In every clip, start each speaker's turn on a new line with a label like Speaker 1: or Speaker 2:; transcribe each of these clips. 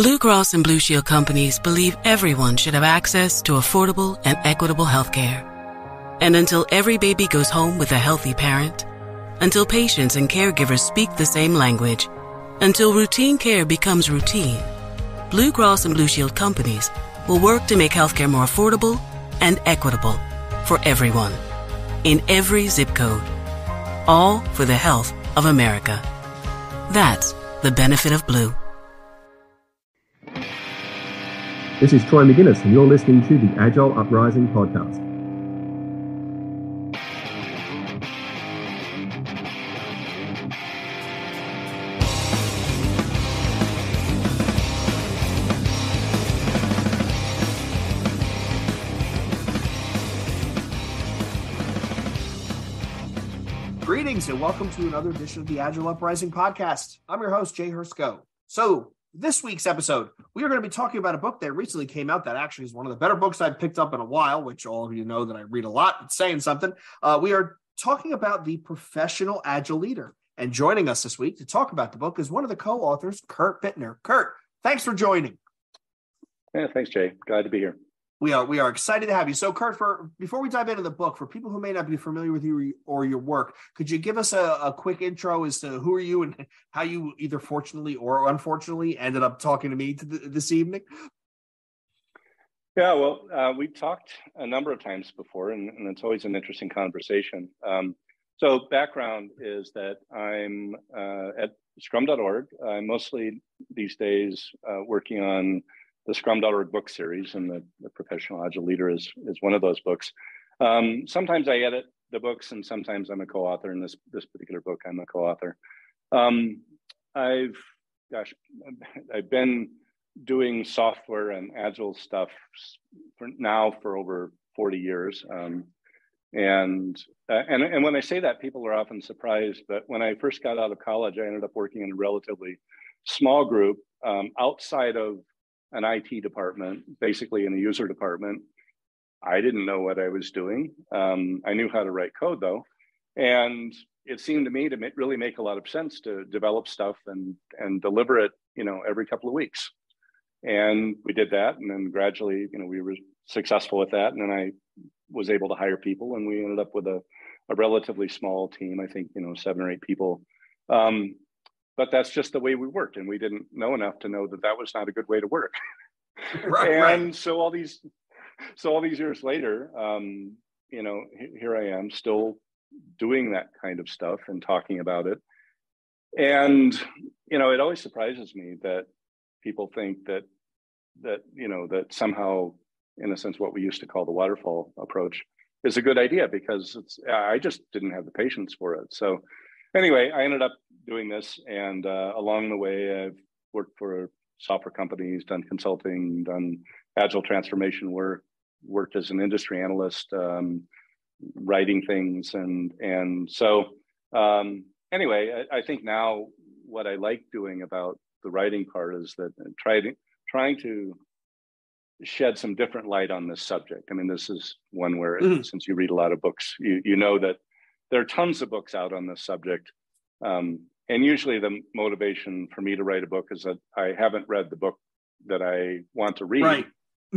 Speaker 1: Blue Cross and Blue Shield companies believe everyone should have access to affordable and equitable health care. And until every baby goes home with a healthy parent, until patients and caregivers speak the same language, until routine care becomes routine, Blue Cross and Blue Shield companies will work to make healthcare more affordable and equitable for everyone in every zip code. All for the health of America. That's the benefit of blue.
Speaker 2: This is Troy McGinnis, and you're listening to the Agile Uprising podcast.
Speaker 3: Greetings and welcome to another edition of the Agile Uprising podcast. I'm your host, Jay Hrcsko. So, this week's episode, we are going to be talking about a book that recently came out that actually is one of the better books I've picked up in a while, which all of you know that I read a lot. It's saying something. Uh, we are talking about the professional agile leader. And joining us this week to talk about the book is one of the co-authors, Kurt Bittner. Kurt, thanks for joining.
Speaker 4: Yeah, thanks, Jay. Glad to be here
Speaker 3: we are we are excited to have you. So, Kurt, for before we dive into the book, for people who may not be familiar with you or your work, could you give us a, a quick intro as to who are you and how you either fortunately or unfortunately ended up talking to me to this evening?
Speaker 4: Yeah, well, uh, we talked a number of times before, and, and it's always an interesting conversation. Um, so, background is that I'm uh, at Scrum.org. I'm mostly these days uh, working on the Scrum.org book series, and the, the Professional Agile Leader is is one of those books. Um, sometimes I edit the books, and sometimes I'm a co-author. In this this particular book, I'm a co-author. Um, I've, gosh, I've been doing software and agile stuff for now for over 40 years. Um, and uh, and and when I say that, people are often surprised. But when I first got out of college, I ended up working in a relatively small group um, outside of an IT department, basically in the user department. I didn't know what I was doing. Um, I knew how to write code though, and it seemed to me to really make a lot of sense to develop stuff and and deliver it, you know, every couple of weeks. And we did that, and then gradually, you know, we were successful with that, and then I was able to hire people, and we ended up with a, a relatively small team. I think you know seven or eight people. Um, but that's just the way we worked and we didn't know enough to know that that was not a good way to work. Right, and right. so all these so all these years later um, you know here i am still doing that kind of stuff and talking about it. And you know it always surprises me that people think that that you know that somehow in a sense what we used to call the waterfall approach is a good idea because it's i just didn't have the patience for it. So anyway i ended up doing this. And uh, along the way, I've worked for software companies, done consulting, done agile transformation work, worked as an industry analyst, um, writing things, and and so um, anyway, I, I, think now what I like doing about the writing part is that trying trying to shed some different light on this subject. I mean, this is one where mm. since you read a lot of books, you you know that there are tons of books out on this subject. Um, and usually the motivation for me to write a book is that I haven't read the book that I want to read.
Speaker 3: Right.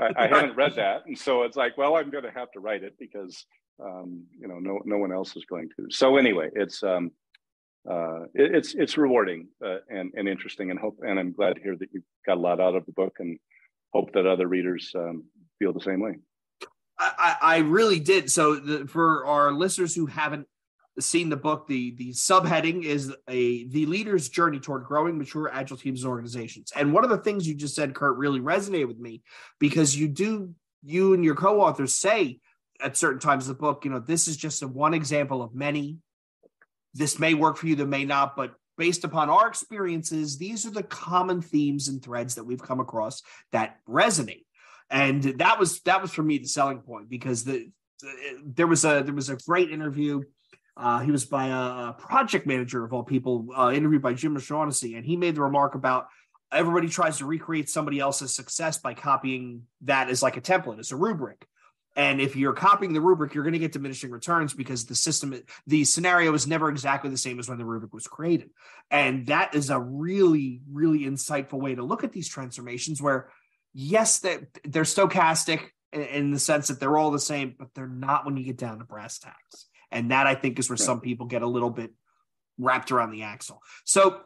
Speaker 4: I, I, haven't read that, and so it's like, well, I'm going to have to write it because um, you know no no one else is going to. So anyway, it's um, uh, it, it's it's rewarding uh, and and interesting, and hope and I'm glad to hear that you got a lot out of the book, and hope that other readers um, feel the same way.
Speaker 3: I, I really did. So the, for our listeners who haven't seen the book, the the subheading is a the leader's journey toward growing mature agile teams and organizations. And one of the things you just said, Kurt, really resonated with me because you do you and your co-authors say at certain times of the book, you know, this is just a one example of many. This may work for you, that may not, but based upon our experiences, these are the common themes and threads that we've come across that resonate. And that was that was for me the selling point because the, the there was a there was a great interview uh, he was by a project manager of all people, uh, interviewed by Jim O'Shaughnessy, and he made the remark about everybody tries to recreate somebody else's success by copying that as like a template, as a rubric. And if you're copying the rubric, you're going to get diminishing returns because the system, the scenario is never exactly the same as when the rubric was created. And that is a really, really insightful way to look at these transformations where, yes, they're, they're stochastic in the sense that they're all the same, but they're not when you get down to brass tacks. And that I think is where some people get a little bit wrapped around the axle. So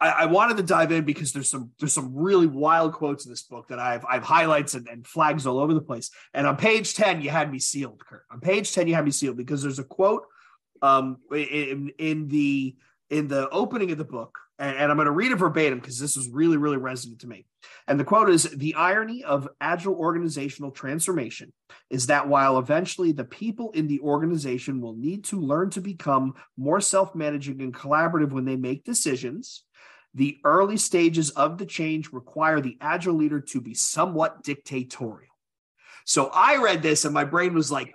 Speaker 3: I, I, wanted to dive in because there's some there's some really wild quotes in this book that I've I've highlights and, and flags all over the place. And on page 10, you had me sealed, Kurt. On page 10, you had me sealed because there's a quote um in, in the in the opening of the book, and, and I'm going to read it verbatim because this was really, really resonant to me. And the quote is The irony of agile organizational transformation is that while eventually the people in the organization will need to learn to become more self managing and collaborative when they make decisions, the early stages of the change require the agile leader to be somewhat dictatorial. So I read this and my brain was like,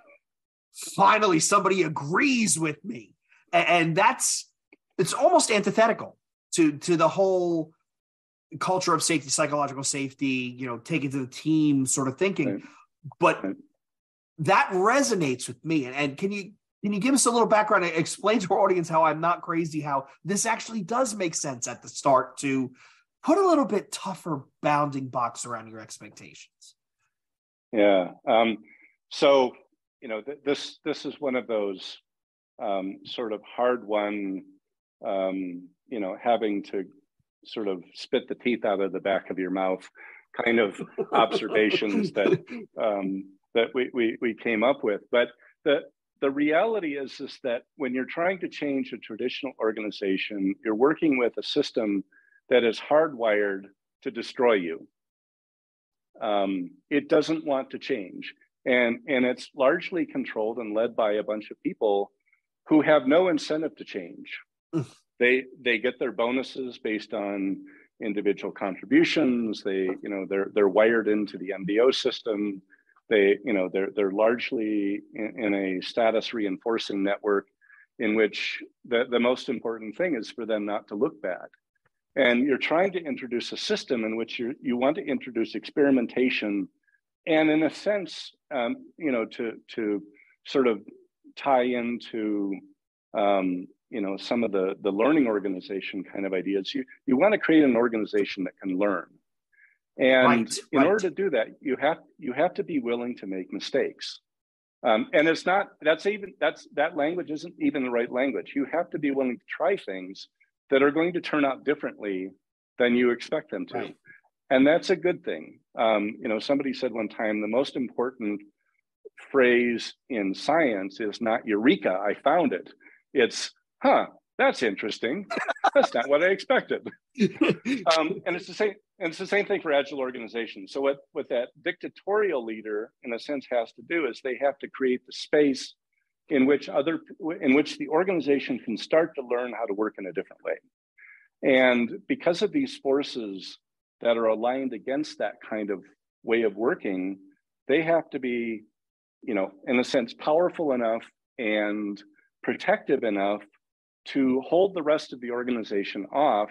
Speaker 3: finally, somebody agrees with me. And that's, it's almost antithetical to, to the whole culture of safety, psychological safety, you know, take it to the team sort of thinking. Right. But right. that resonates with me. And, and can you can you give us a little background and explain to our audience how I'm not crazy, how this actually does make sense at the start to put a little bit tougher bounding box around your expectations?
Speaker 4: Yeah. Um, so, you know, th- this this is one of those um, sort of hard won, um, you know, having to sort of spit the teeth out of the back of your mouth kind of observations that um, that we, we we came up with. But the the reality is is that when you're trying to change a traditional organization, you're working with a system that is hardwired to destroy you. Um, it doesn't want to change, and and it's largely controlled and led by a bunch of people who have no incentive to change they they get their bonuses based on individual contributions. They you know they're they're wired into the MBO system. They you know they're they're largely in, in a status reinforcing network in which the, the most important thing is for them not to look bad. And you're trying to introduce a system in which you you want to introduce experimentation, and in a sense, um, you know, to to sort of tie into um, you know some of the the learning organization kind of ideas. You you want to create an organization that can learn. And right, in right. order to do that you have you have to be willing to make mistakes. Um, and it's not that's even that's that language isn't even the right language. You have to be willing to try things that are going to turn out differently than you expect them to. Right. and that's a good thing. Um, you know somebody said one time the most important phrase in science is not eureka i found it. It's huh, that's interesting. that's not what I expected. Um, and it's the same. And it's the same thing for agile organizations. So what what that dictatorial leader, in a sense, has to do is they have to create the space in which other in which the organization can start to learn how to work in a different way. And because of these forces that are aligned against that kind of way of working, they have to be, you know, in a sense, powerful enough and protective enough to hold the rest of the organization off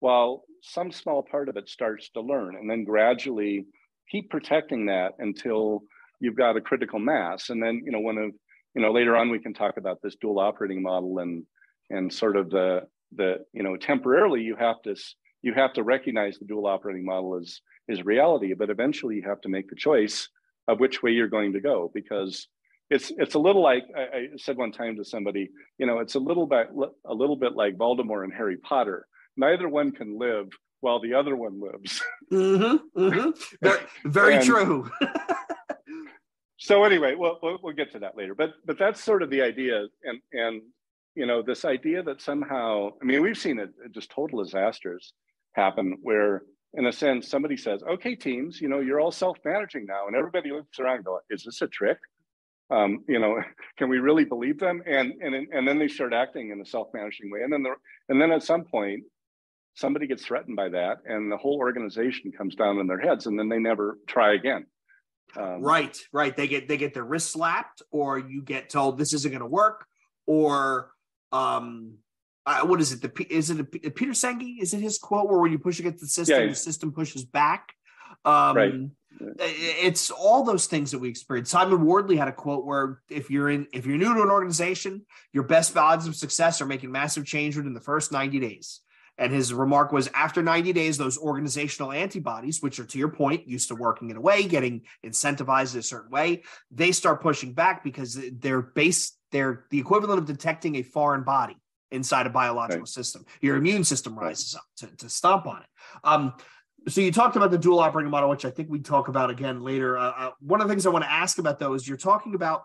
Speaker 4: while some small part of it starts to learn and then gradually keep protecting that until you've got a critical mass. And then you know one of you know later on we can talk about this dual operating model and and sort of the the you know temporarily you have to you have to recognize the dual operating model is is reality but eventually you have to make the choice of which way you're going to go because it's it's a little like I, I, said one time to somebody, you know, it's a little bit a little bit like Voldemort and Harry Potter. Neither one can live while the other one lives.
Speaker 3: Mm-hmm, mm-hmm. Very, very and, true.
Speaker 4: so anyway, we'll, we'll we'll get to that later. But but that's sort of the idea, and and you know this idea that somehow I mean we've seen it just total disasters happen where in a sense somebody says okay teams you know you're all self-managing now and everybody looks around and go is this a trick um, you know, can we really believe them? And and and then they start acting in a self-managing way, and then the and then at some point, somebody gets threatened by that, and the whole organization comes down on their heads, and then they never try again.
Speaker 3: Um, right, right. They get they get their wrist slapped, or you get told this isn't going to work, or um, uh, what is it? The is it a, a Peter Senge? Is it his quote where when you push against the system, yeah, the system pushes back?
Speaker 4: Um, right
Speaker 3: it's all those things that we experience. Simon Wardley had a quote where if you're in if you're new to an organization, your best odds of success are making massive change within the first 90 days. And his remark was after 90 days, those organizational antibodies, which are to your point, used to working in a way, getting incentivized in a certain way, they start pushing back because they're based, they're the equivalent of detecting a foreign body inside a biological right. system. Your immune system rises up to, to stomp on it. Um, so you talked about the dual operating model, which I think we talk about again later. Uh, uh, one of the things I want to ask about though is you're talking about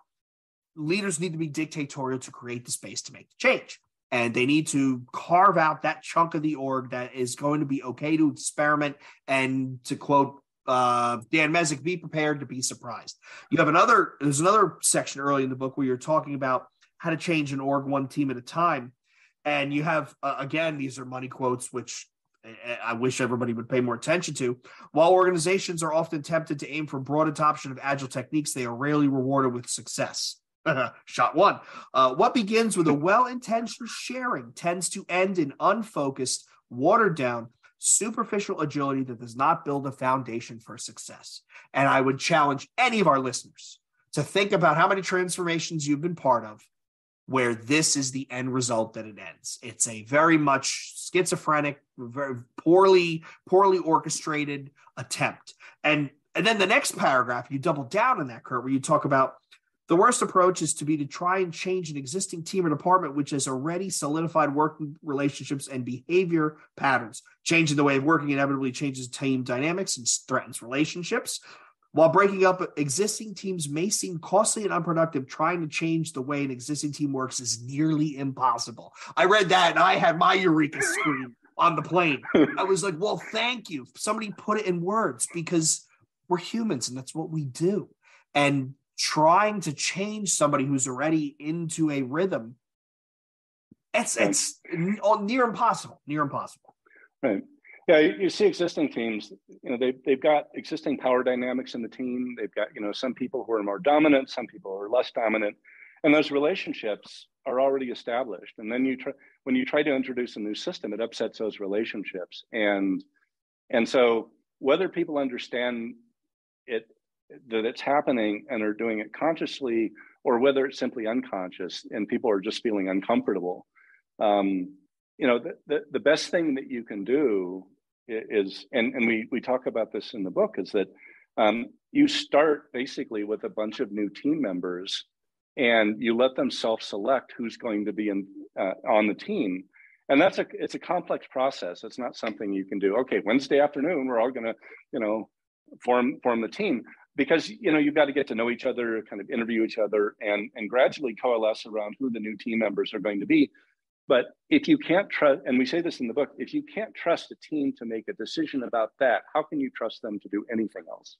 Speaker 3: leaders need to be dictatorial to create the space to make the change and they need to carve out that chunk of the org that is going to be okay to experiment and to quote uh, Dan Mezick, be prepared to be surprised. You have another, there's another section early in the book where you're talking about how to change an org one team at a time. And you have, uh, again, these are money quotes, which I wish everybody would pay more attention to. While organizations are often tempted to aim for broad adoption of agile techniques, they are rarely rewarded with success. Shot one. Uh, what begins with a well intentioned sharing tends to end in unfocused, watered down, superficial agility that does not build a foundation for success. And I would challenge any of our listeners to think about how many transformations you've been part of where this is the end result that it ends. It's a very much schizophrenic, very poorly, poorly orchestrated attempt. And and then the next paragraph, you double down on that, Kurt, where you talk about the worst approach is to be to try and change an existing team or department which has already solidified working relationships and behavior patterns. Changing the way of working inevitably changes team dynamics and threatens relationships. While breaking up existing teams may seem costly and unproductive, trying to change the way an existing team works is nearly impossible. I read that and I had my eureka scream on the plane. I was like, well, thank you. Somebody put it in words because we're humans and that's what we do. And trying to change somebody who's already into a rhythm it's it's oh, near impossible near impossible
Speaker 4: right yeah you, see existing teams you know they, they've got existing power dynamics in the team. They've got you know some people who are more dominant some people are less dominant and those relationships are already established. And then you try when you try to introduce a new system it upsets those relationships. And and so whether people understand it that it's happening and are doing it consciously or whether it's simply unconscious and people are just feeling uncomfortable um, you know the, the, the, best thing that you can do is and, and we, we talk about this in the book is that um, you start basically with a bunch of new team members and you let them self-select who's going to be in, uh, on the team. And that's a it's a complex process. It's not something you can do okay wednesday afternoon we're all going to you know form form the team. Because you know you've got to get to know each other kind of interview each other and and gradually coalesce around who the new team members are going to be but if you can't trust and we say this in the book if you can't trust a team to make a decision about that how can you trust them to do anything else?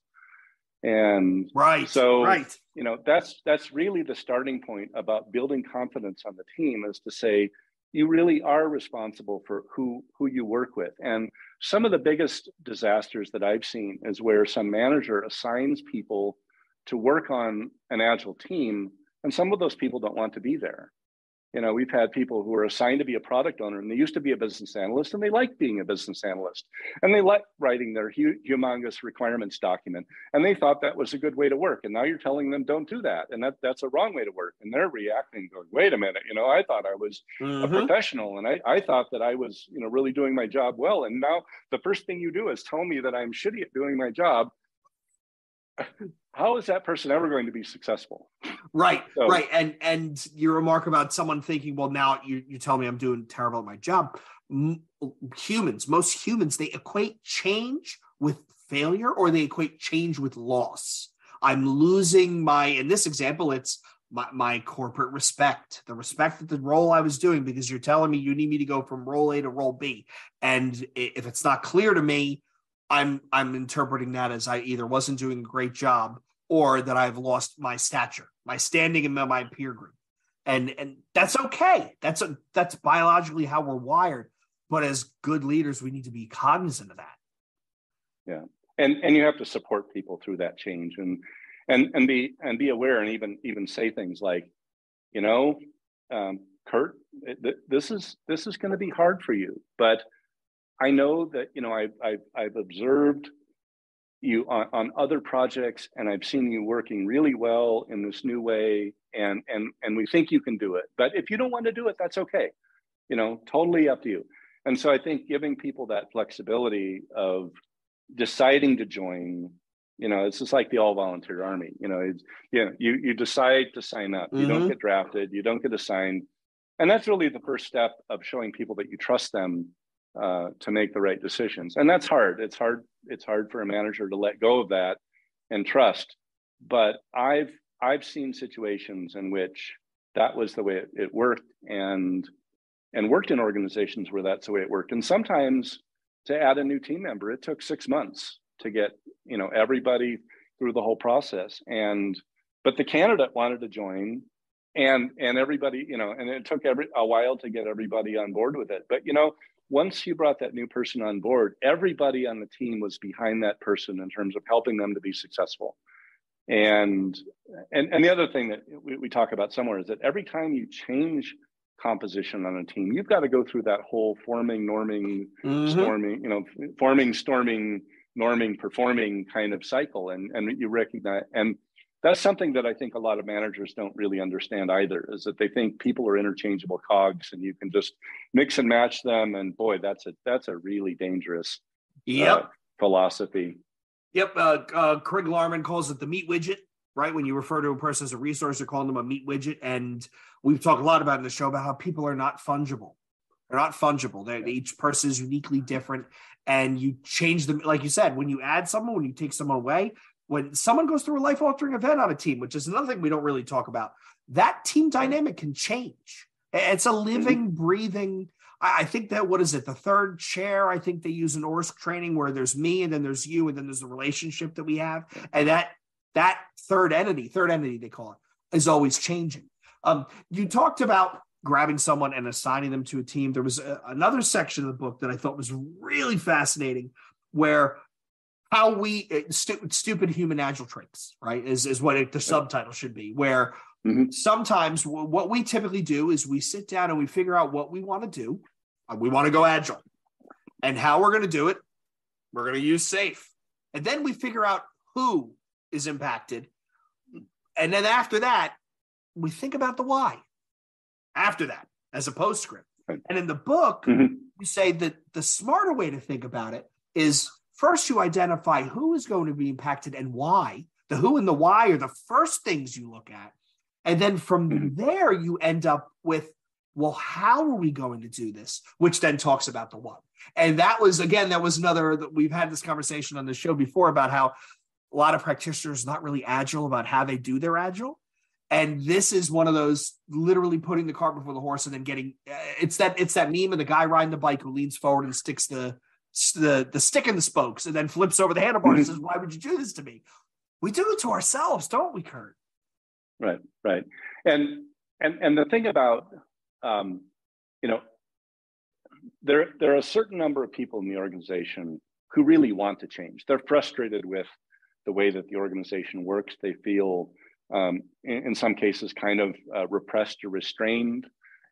Speaker 4: And
Speaker 3: right
Speaker 4: so
Speaker 3: right.
Speaker 4: you know that's that's really the starting point about building confidence on the team is to say you really are responsible for who who you work with. And some of the biggest disasters that i've seen is where some manager assigns people to work on an agile team and some of those people don't want to be there you know we've had people who are assigned to be a product owner and they used to be a business analyst and they like being a business analyst. And they like writing their humongous requirements document and they thought that was a good way to work. And now you're telling them don't do that and that that's a wrong way to work. And they're reacting going wait a minute you know i thought i was mm-hmm. a professional and I, I thought that i was you know really doing my job well. And now the first thing you do is tell me that i'm shitty at doing my job how is that person ever going to be successful?
Speaker 3: Right so, right. And and your remark about someone thinking well now you, you tell me i'm doing terrible at my job. M- humans most humans they equate change with failure or they equate change with loss. I'm losing my in this example it's my, my corporate respect the respect that the role i was doing because you're telling me you need me to go from role a to role b. And if it's not clear to me I'm I'm interpreting that as I either wasn't doing a great job or that I've lost my stature, my standing in my peer group. And and that's okay. That's a that's biologically how we're wired. But as good leaders, we need to be cognizant of that.
Speaker 4: Yeah. And and you have to support people through that change and and and be and be aware and even even say things like, you know, um, Kurt, this is this is going to be hard for you, but I know that you know I've I've, I've observed you on, on other projects and I've seen you working really well in this new way and and and we think you can do it. But if you don't want to do it, that's okay. You know, totally up to you. And so I think giving people that flexibility of deciding to join, you know, it's just like the all volunteer army. You know, it's, you know, you you decide to sign up. You mm-hmm. don't get drafted. You don't get assigned, and that's really the first step of showing people that you trust them uh, to make the right decisions. And that's hard. It's hard. It's hard for a manager to let go of that and trust. But I've I've seen situations in which that was the way it, it worked, and and worked in organizations where that's the way it worked. And sometimes to add a new team member, it took six months to get you know everybody through the whole process. And but the candidate wanted to join, and and everybody you know, and it took every a while to get everybody on board with it. But you know, once you brought that new person on board, everybody on the team was behind that person in terms of helping them to be successful. And and, and the other thing that we, we talk about somewhere is that every time you change composition on a team, you've got to go through that whole forming, norming, mm-hmm. storming, you know, forming, storming, norming, performing kind of cycle. And and you recognize and that's something that I think a lot of managers don't really understand either is that they think people are interchangeable cogs and you can just mix and match them. And boy, that's a that's a really dangerous
Speaker 3: yep. Uh,
Speaker 4: philosophy.
Speaker 3: Yep. Uh, uh, Craig Larman calls it the meat widget, right? When you refer to a person as a resource, you're calling them a meat widget. And we've talked a lot about in the show about how people are not fungible. They're not fungible. They're, each person is uniquely different. And you change them, like you said, when you add someone, when you take someone away, when someone goes through a life altering event on a team, which is another thing we don't really talk about, that team dynamic can change. It's a mm-hmm. living, breathing. I think that what is it? The third chair. I think they use an ORSC training where there's me and then there's you and then there's the relationship that we have, and that that third entity, third entity they call it, is always changing. Um, you talked about grabbing someone and assigning them to a team. There was a, another section of the book that I thought was really fascinating, where how we uh, stu- stupid human agile traits, right? Is is what it, the subtitle should be. Where mm-hmm. sometimes w- what we typically do is we sit down and we figure out what we want to do. We want to go agile, and how we're going to do it. We're going to use SAFe, and then we figure out who is impacted, and then after that, we think about the why. After that, as a postscript, and in the book, mm-hmm. you say that the smarter way to think about it is First, you identify who is going to be impacted and why. The who and the why are the first things you look at. And then from mm-hmm. there, you end up with, well, how are we going to do this? Which then talks about the what. And that was, again, that was another that we've had this conversation on the show before about how a lot of practitioners not really agile about how they do their agile. And this is one of those literally putting the cart before the horse and then getting uh, it's that it's that meme of the guy riding the bike who leans forward and sticks the the the stick in the spokes and then flips over the handlebars and says, "Why would you do this to me?" We do it to ourselves, don't we, Kurt?
Speaker 4: Right, right, and and and the thing about um, you know there there are a certain number of people in the organization who really want to change. They're frustrated with the way that the organization works. They feel, um, in, in, some cases, kind of uh, repressed or restrained.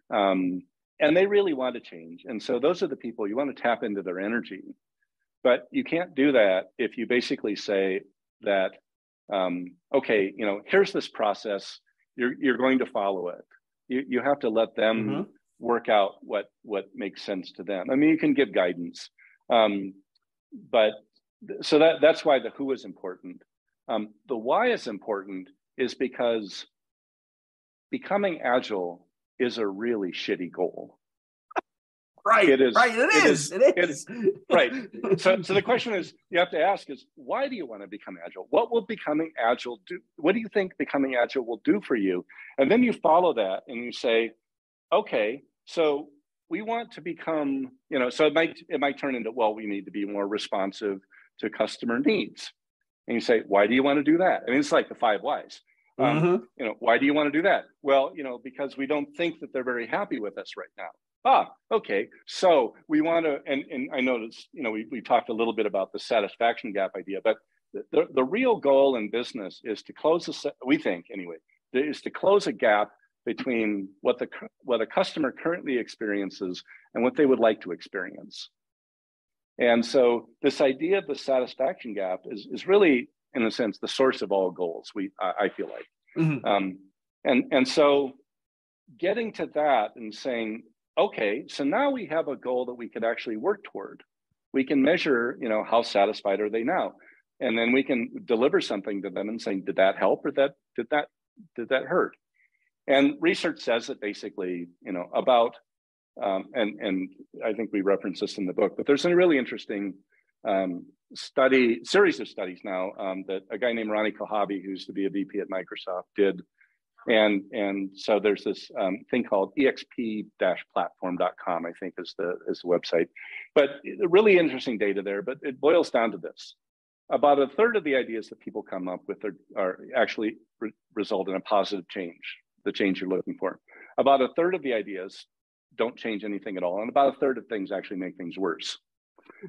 Speaker 4: Um, and they really want to change. And so those are the people you want to tap into their energy. But you can't do that if you basically say that, um, okay, you know, here's this process. You're you're going to follow it. You you have to let them mm-hmm. work out what what makes sense to them. I mean, you can give guidance, um, but so that that's why the who is important. Um, the why is important is because becoming agile is a really shitty goal.
Speaker 3: Right. It is. Right. It, it is. is. It is.
Speaker 4: It is. right. So, so the question is, you have to ask is, why do you want to become agile? What will becoming agile do? What do you think becoming agile will do for you? And then you follow that and you say, okay, so we want to become, you know, so it might it might turn into, well, we need to be more responsive to customer needs. And you say, why do you want to do that? I mean, it's like the five whys. Um, mm-hmm. You know, why do you want to do that? Well, you know, because we don't think that they're very happy with us right now. Ah, okay. So we want to, and, and I noticed, you know, we, we talked a little bit about the satisfaction gap idea, but the, the real goal in business is to close the, we think anyway, is to close a gap between what the what a customer currently experiences and what they would like to experience. And so this idea of the satisfaction gap is, is really, in a sense, the source of all goals. We I, I feel like, mm-hmm. um, and and so getting to that and saying, okay, so now we have a goal that we could actually work toward. We can measure, you know, how satisfied are they now, and then we can deliver something to them and saying, did that help or that did that did that hurt? And research says that basically, you know, about um, and and I think we reference this in the book, but there's a really interesting um, study series of studies now um, that a guy named Ronnie Kohavi, who used to be a VP at Microsoft, did. And and so there's this um, thing called exp-platform.com, I think is the is the website. But really interesting data there. But it boils down to this: about a third of the ideas that people come up with are, are actually re- result in a positive change, the change you're looking for. About a third of the ideas don't change anything at all. And about a third of things actually make things worse.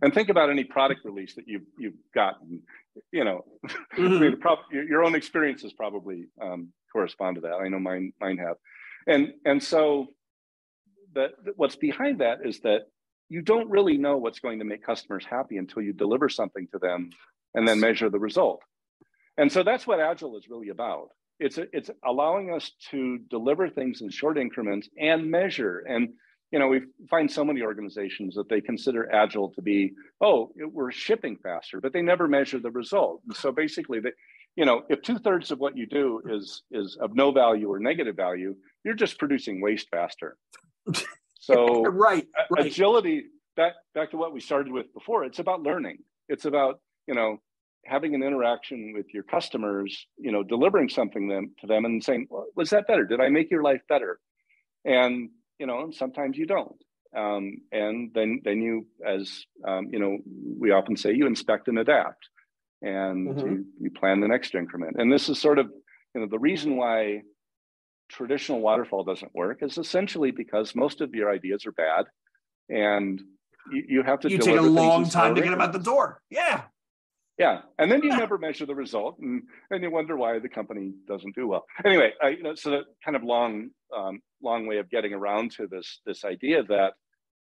Speaker 4: And think about any product release that you've you've gotten. You know, mm-hmm. I mean, prob- your own experiences probably um, correspond to that. I know mine mine have, and and so that what's behind that is that you don't really know what's going to make customers happy until you deliver something to them and then measure the result. And so that's what Agile is really about it's it's allowing us to deliver things in short increments and measure and you know we find so many organizations that they consider agile to be oh we're shipping faster but they never measure the result and so basically that you know if two-thirds of what you do is is of no value or negative value you're just producing waste faster so
Speaker 3: right, right
Speaker 4: agility back back to what we started with before it's about learning it's about you know having an interaction with your customers, you know, delivering something them, to them and saying, well, was that better? Did I make your life better? And, you know, sometimes you don't. Um, and then, then you, as, um, you know, we often say you inspect and adapt and mm-hmm. you, you plan the next increment. And this is sort of, you know, the reason why traditional waterfall doesn't work is essentially because most of your ideas are bad and you, you have to
Speaker 3: you take a long time to get them out the door. Yeah.
Speaker 4: Yeah, and then you never measure the result, and, and you wonder why the company doesn't do well. Anyway, I, you know, so that kind of long, um, long way of getting around to this this idea that,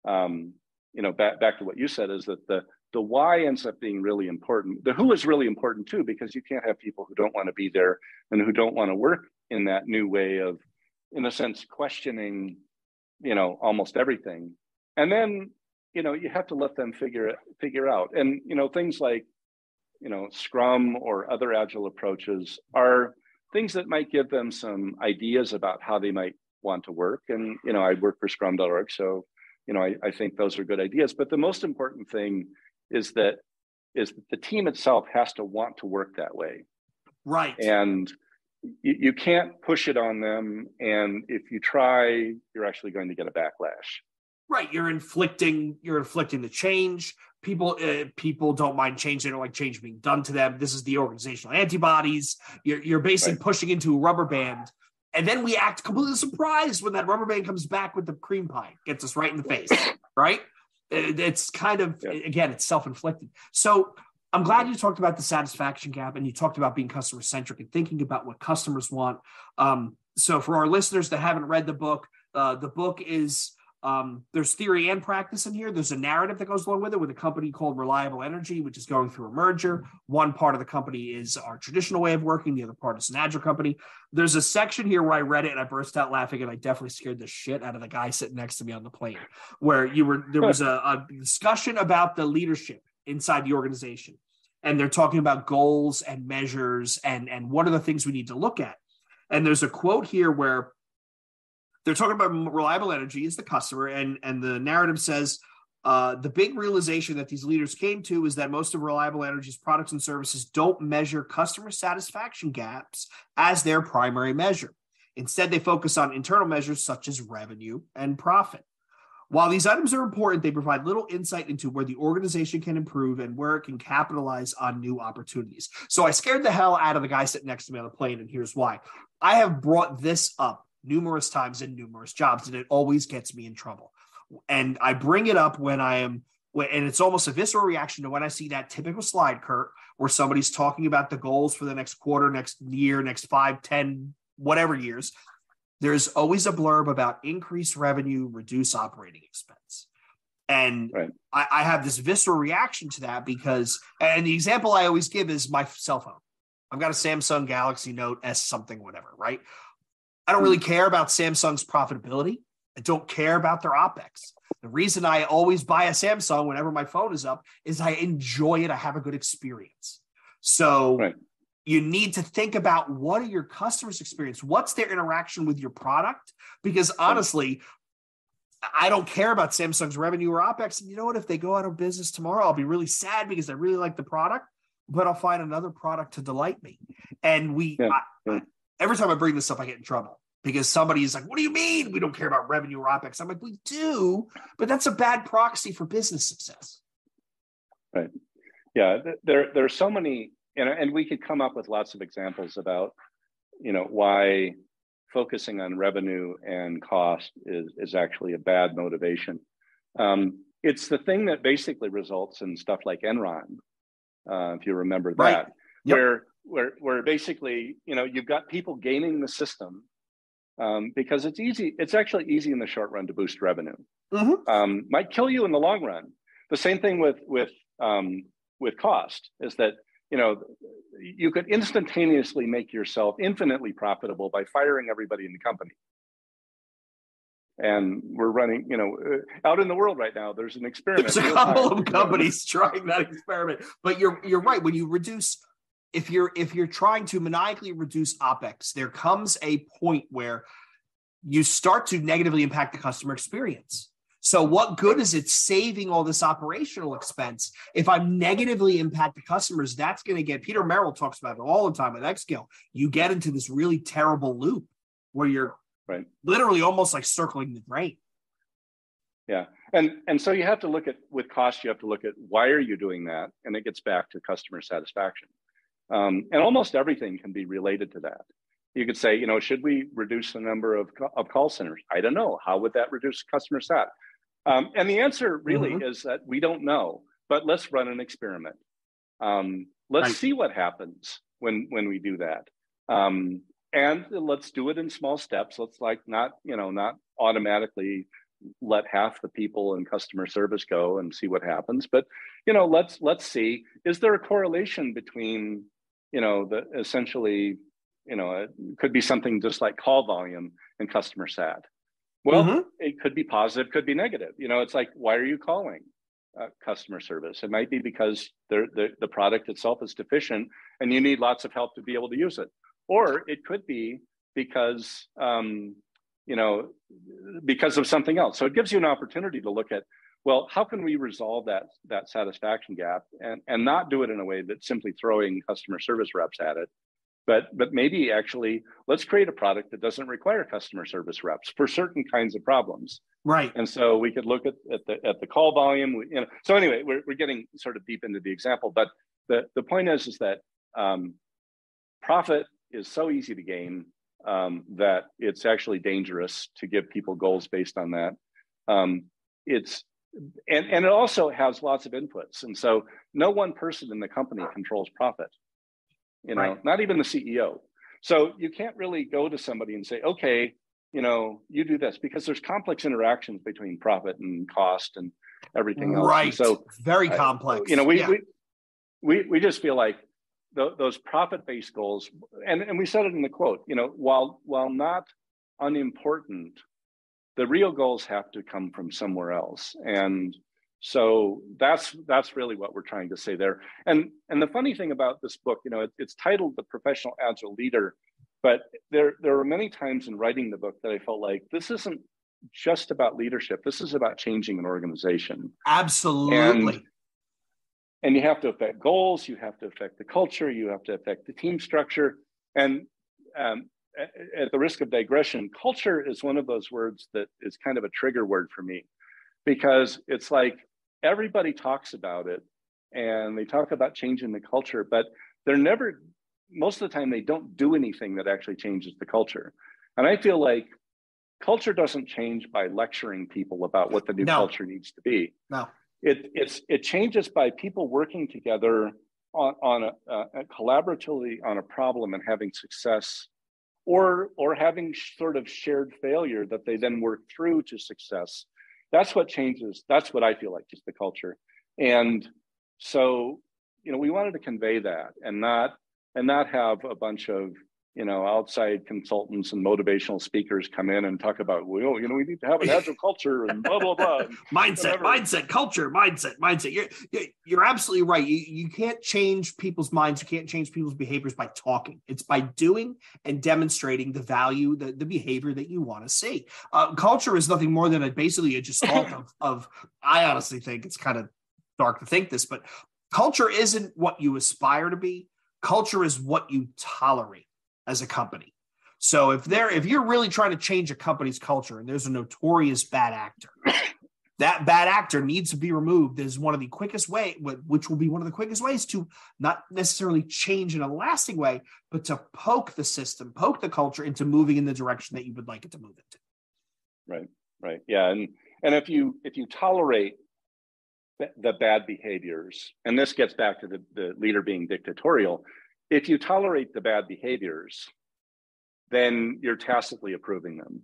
Speaker 4: um, you know, back back to what you said is that the the why ends up being really important. The who is really important too, because you can't have people who don't want to be there and who don't want to work in that new way of, in a sense, questioning, you know, almost everything. And then, you know, you have to let them figure it figure out. And you know, things like you know, Scrum or other agile approaches are things that might give them some ideas about how they might want to work. And, you know, I work for scrum.org. So, you know, I, I think those are good ideas. But the most important thing is that is that the team itself has to want to work that way.
Speaker 3: Right.
Speaker 4: And you, you can't push it on them. And if you try, you're actually going to get a backlash.
Speaker 3: Right. You're inflicting, you're inflicting the change. People uh, people don't mind change. They don't like change being done to them. This is the organizational antibodies. You're, you're basically right. pushing into a rubber band. And then we act completely surprised when that rubber band comes back with the cream pie gets us right in the face right? It, it's kind of yeah. again it's self-inflicted. So i'm glad you talked about the satisfaction gap and you talked about being customer centric and thinking about what customers want. Um, so for our listeners that haven't read the book uh, the book is um, there's theory and practice in here. There's a narrative that goes along with it with a company called Reliable Energy, which is going through a merger. One part of the company is our traditional way of working, the other part is an agile company. There's a section here where I read it and I burst out laughing, and I definitely scared the shit out of the guy sitting next to me on the plane, where you were there was a, a discussion about the leadership inside the organization. And they're talking about goals and measures and, and what are the things we need to look at. And there's a quote here where they're talking about reliable energy is the customer, and and the narrative says uh, the big realization that these leaders came to is that most of reliable energy's products and services don't measure customer satisfaction gaps as their primary measure. Instead, they focus on internal measures such as revenue and profit. While these items are important, they provide little insight into where the organization can improve and where it can capitalize on new opportunities. So I scared the hell out of the guy sitting next to me on the plane, and here's why. I have brought this up numerous times in numerous jobs, and it always gets me in trouble. And I bring it up when I am, and it's almost a visceral reaction to when I see that typical slide, Kurt, where somebody's talking about the goals for the next quarter, next year, next five, ten, whatever years. There's always a blurb about increase revenue, reduce operating expense. And right. I, I have this visceral reaction to that because, and the example I always give is my cell phone. I've got a Samsung Galaxy Note S something, whatever, right? I don't really hmm. care about Samsung's profitability. I don't care about their OPEX. The reason I always buy a Samsung whenever my phone is up is I enjoy it. I have a good experience. So right. you need to think about what are your customers' experience? What's their interaction with your product? Because honestly, I don't care about Samsung's revenue or OPEX. And you know what? If they go out of business tomorrow, I'll be really sad because I really like the product, but I'll find another product to delight me. And we, yeah, yeah. I, every time I bring this up, I get in trouble because somebody is like, What do you mean we don't care about revenue or OPEX? I'm like, We do, but that's a bad proxy for business success.
Speaker 4: Right. Yeah. There, there are so many, and, and we could come up with lots of examples about, you know, why focusing on revenue and cost is, is actually a bad motivation. Um, it's the thing that basically results in stuff like Enron, uh, if you remember that, right. yep. where where where basically you know you've got people gaming the system um, because it's easy. It's actually easy in the short run to boost revenue. Mm-hmm. Um, might kill you in the long run. The same thing with with um, with cost is that you know you could instantaneously make yourself infinitely profitable by firing everybody in the company and we're running you know uh, out in the world right now there's an experiment
Speaker 3: there's a couple of companies trying that experiment but you're you're right when you reduce if you're if you're trying to maniacally reduce opex there comes a point where you start to negatively impact the customer experience so, what good is it saving all this operational expense if I'm negatively impact the customers? That's going to get Peter Merel talks about it all the time with Xscale. You get into this really terrible loop where you're right. literally almost like circling the drain.
Speaker 4: Yeah, and and so you have to look at with cost. You have to look at why are you doing that, and it gets back to customer satisfaction. Um, and almost everything can be related to that. You could say, you know, should we reduce the number of, of call centers? I don't know. How would that reduce customer sat? Um, and the answer really mm-hmm. is that we don't know, but let's run an experiment. Um, let's right. see what happens when when we do that. Um, and let's do it in small steps. Let's like not, you know, not automatically let half the people in customer service go and see what happens. But you know, let's let's see, is there a correlation between, you know, the essentially, you know, it could be something just like call volume and customer sat. Well, mm-hmm. it could be positive, could be negative. You know, it's like, why are you calling uh, customer service? It might be because the, the product itself is deficient and you need lots of help to be able to use it. Or it could be because, um, you know, because of something else. So it gives you an opportunity to look at, well, how can we resolve that, that satisfaction gap and, and not do it in a way that's simply throwing customer service reps at it, but but maybe actually let's create a product that doesn't require customer service reps for certain kinds of problems.
Speaker 3: Right.
Speaker 4: And so we could look at, at the at the call volume you know. So anyway we're, we're getting sort of deep into the example but the the point is is that um, profit is so easy to gain um, that it's actually dangerous to give people goals based on that. Um, it's and, and it also has lots of inputs and so no one person in the company controls profit you know, right. not even the CEO. So you can't really go to somebody and say, okay, you know, you do this because there's complex interactions between profit and cost and everything else.
Speaker 3: Right.
Speaker 4: And
Speaker 3: so very uh, complex.
Speaker 4: you know, we, yeah. we, we, we just feel like th- those profit-based goals, and, and we said it in the quote, you know, while, while not unimportant, the real goals have to come from somewhere else. And so that's that's really what we're trying to say there. And and the funny thing about this book, you know, it, it's titled "The Professional Agile Leader," but there there were many times in writing the book that I felt like this isn't just about leadership. This is about changing an organization.
Speaker 3: Absolutely.
Speaker 4: And, and you have to affect goals. You have to affect the culture. You have to affect the team structure. And um, at the risk of digression, culture is one of those words that is kind of a trigger word for me because it's like everybody talks about it and they talk about changing the culture, but they're never, most of the time, they don't do anything that actually changes the culture. And I feel like culture doesn't change by lecturing people about what the new no. culture needs to be.
Speaker 3: No.
Speaker 4: It, it's, it changes by people working together on, on a, a collaboratively on a problem and having success or or having sort of shared failure that they then work through to success that's what changes. That's what I feel like, just the culture. And so, you know, we wanted to convey that and not and not have a bunch of you know, outside consultants and motivational speakers come in and talk about, well, you know, we need to have an agile culture and blah blah blah.
Speaker 3: mindset, whatever. mindset, culture, mindset, mindset. You're you're absolutely right. You you can't change people's minds. You can't change people's behaviors by talking. It's by doing and demonstrating the value, the, the behavior that you want to see. Uh, culture is nothing more than a basically a just of of. I honestly think it's kind of dark to think this, but culture isn't what you aspire to be. Culture is what you tolerate as a company. So if they're if you're really trying to change a company's culture and there's a notorious bad actor, that bad actor needs to be removed is one of the quickest way which will be one of the quickest ways to not necessarily change in a lasting way but to poke the system poke the culture into moving in the direction that you would like it to move into
Speaker 4: right right yeah and and if you if you tolerate the bad behaviors and this gets back to the, the leader being dictatorial if you tolerate the bad behaviors, then you're tacitly approving them.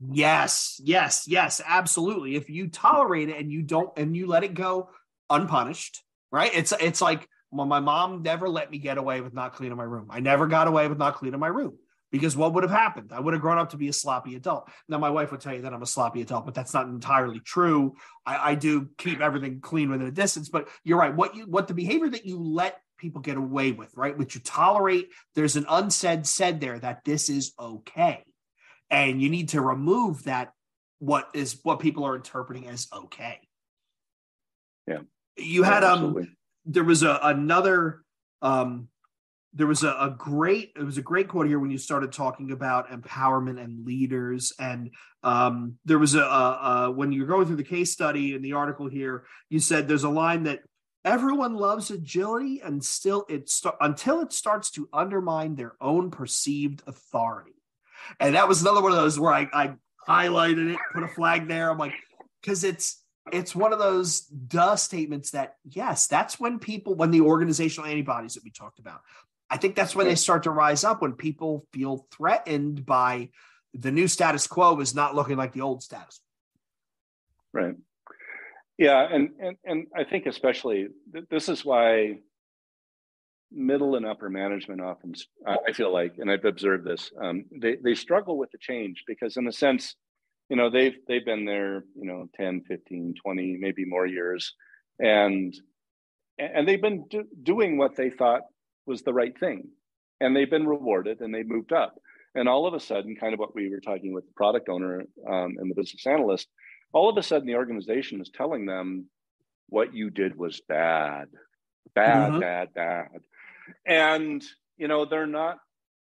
Speaker 3: Yes, yes, yes, absolutely. If you tolerate it and you don't and you let it go unpunished, right? It's it's like well, my mom never let me get away with not cleaning my room. I never got away with not cleaning my room because what would have happened? I would have grown up to be a sloppy adult. Now, my wife would tell you that I'm a sloppy adult, but that's not entirely true. I, I do keep everything clean within a distance. But you're right. What you what the behavior that you let people get away with, right? Which you tolerate. There's an unsaid said there that this is okay. And you need to remove that what is what people are interpreting as okay.
Speaker 4: Yeah.
Speaker 3: You had yeah, um there was a another um there was a, a, great it was a great quote here when you started talking about empowerment and leaders and um, there was a, a, a, when you're going through the case study in the article here you said there's a line that Everyone loves agility and still it st- until it starts to undermine their own perceived authority. And that was another one of those where I, I highlighted it, put a flag there. I'm like, because it's it's one of those duh statements that yes, that's when people when the organizational antibodies that we talked about. I think that's when they start to rise up when people feel threatened by the new status quo is not looking like the old status.
Speaker 4: Right. Yeah, and and and I think especially th- this is why middle and upper management often I feel like, and I've observed this, um, they they struggle with the change because in a sense, you know, they've they've been there, you know, 10, 15, 20, maybe more years, and and they've been do, doing what they thought was the right thing, and they've been rewarded and they moved up, and all of a sudden, kind of what we were talking with the product owner um, and the business analyst all of a sudden the organization is telling them what you did was bad bad mm-hmm. bad bad and you know they're not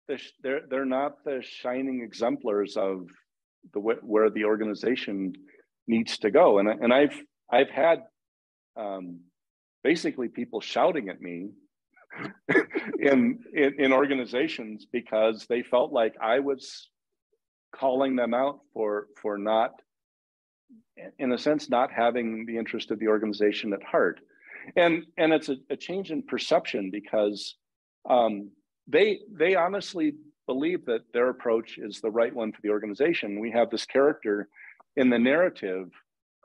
Speaker 4: the, they're they're not the shining exemplars of the where the organization needs to go and and I've I've had um, basically people shouting at me in, in in organizations because they felt like I was calling them out for for not in a sense, not having the interest of the organization at heart. And, and it's a, a change in perception because um, they, they honestly believe that their approach is the right one for the organization. We have this character in the narrative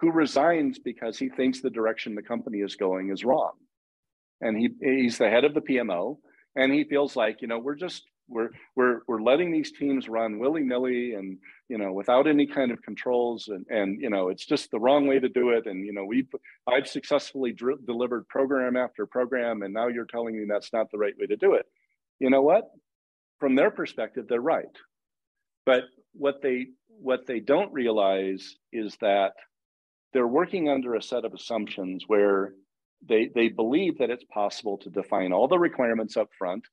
Speaker 4: who resigns because he thinks the direction the company is going is wrong. And he, he's the head of the PMO, and he feels like, you know, we're just we're we're we're letting these teams run willy nilly and you know without any kind of controls and and you know it's just the wrong way to do it and you know we've I've successfully dr- delivered program after program and now you're telling me that's not the right way to do it. You know what? From their perspective, they're right. But what they what they don't realize is that they're working under a set of assumptions where they they believe that it's possible to define all the requirements up front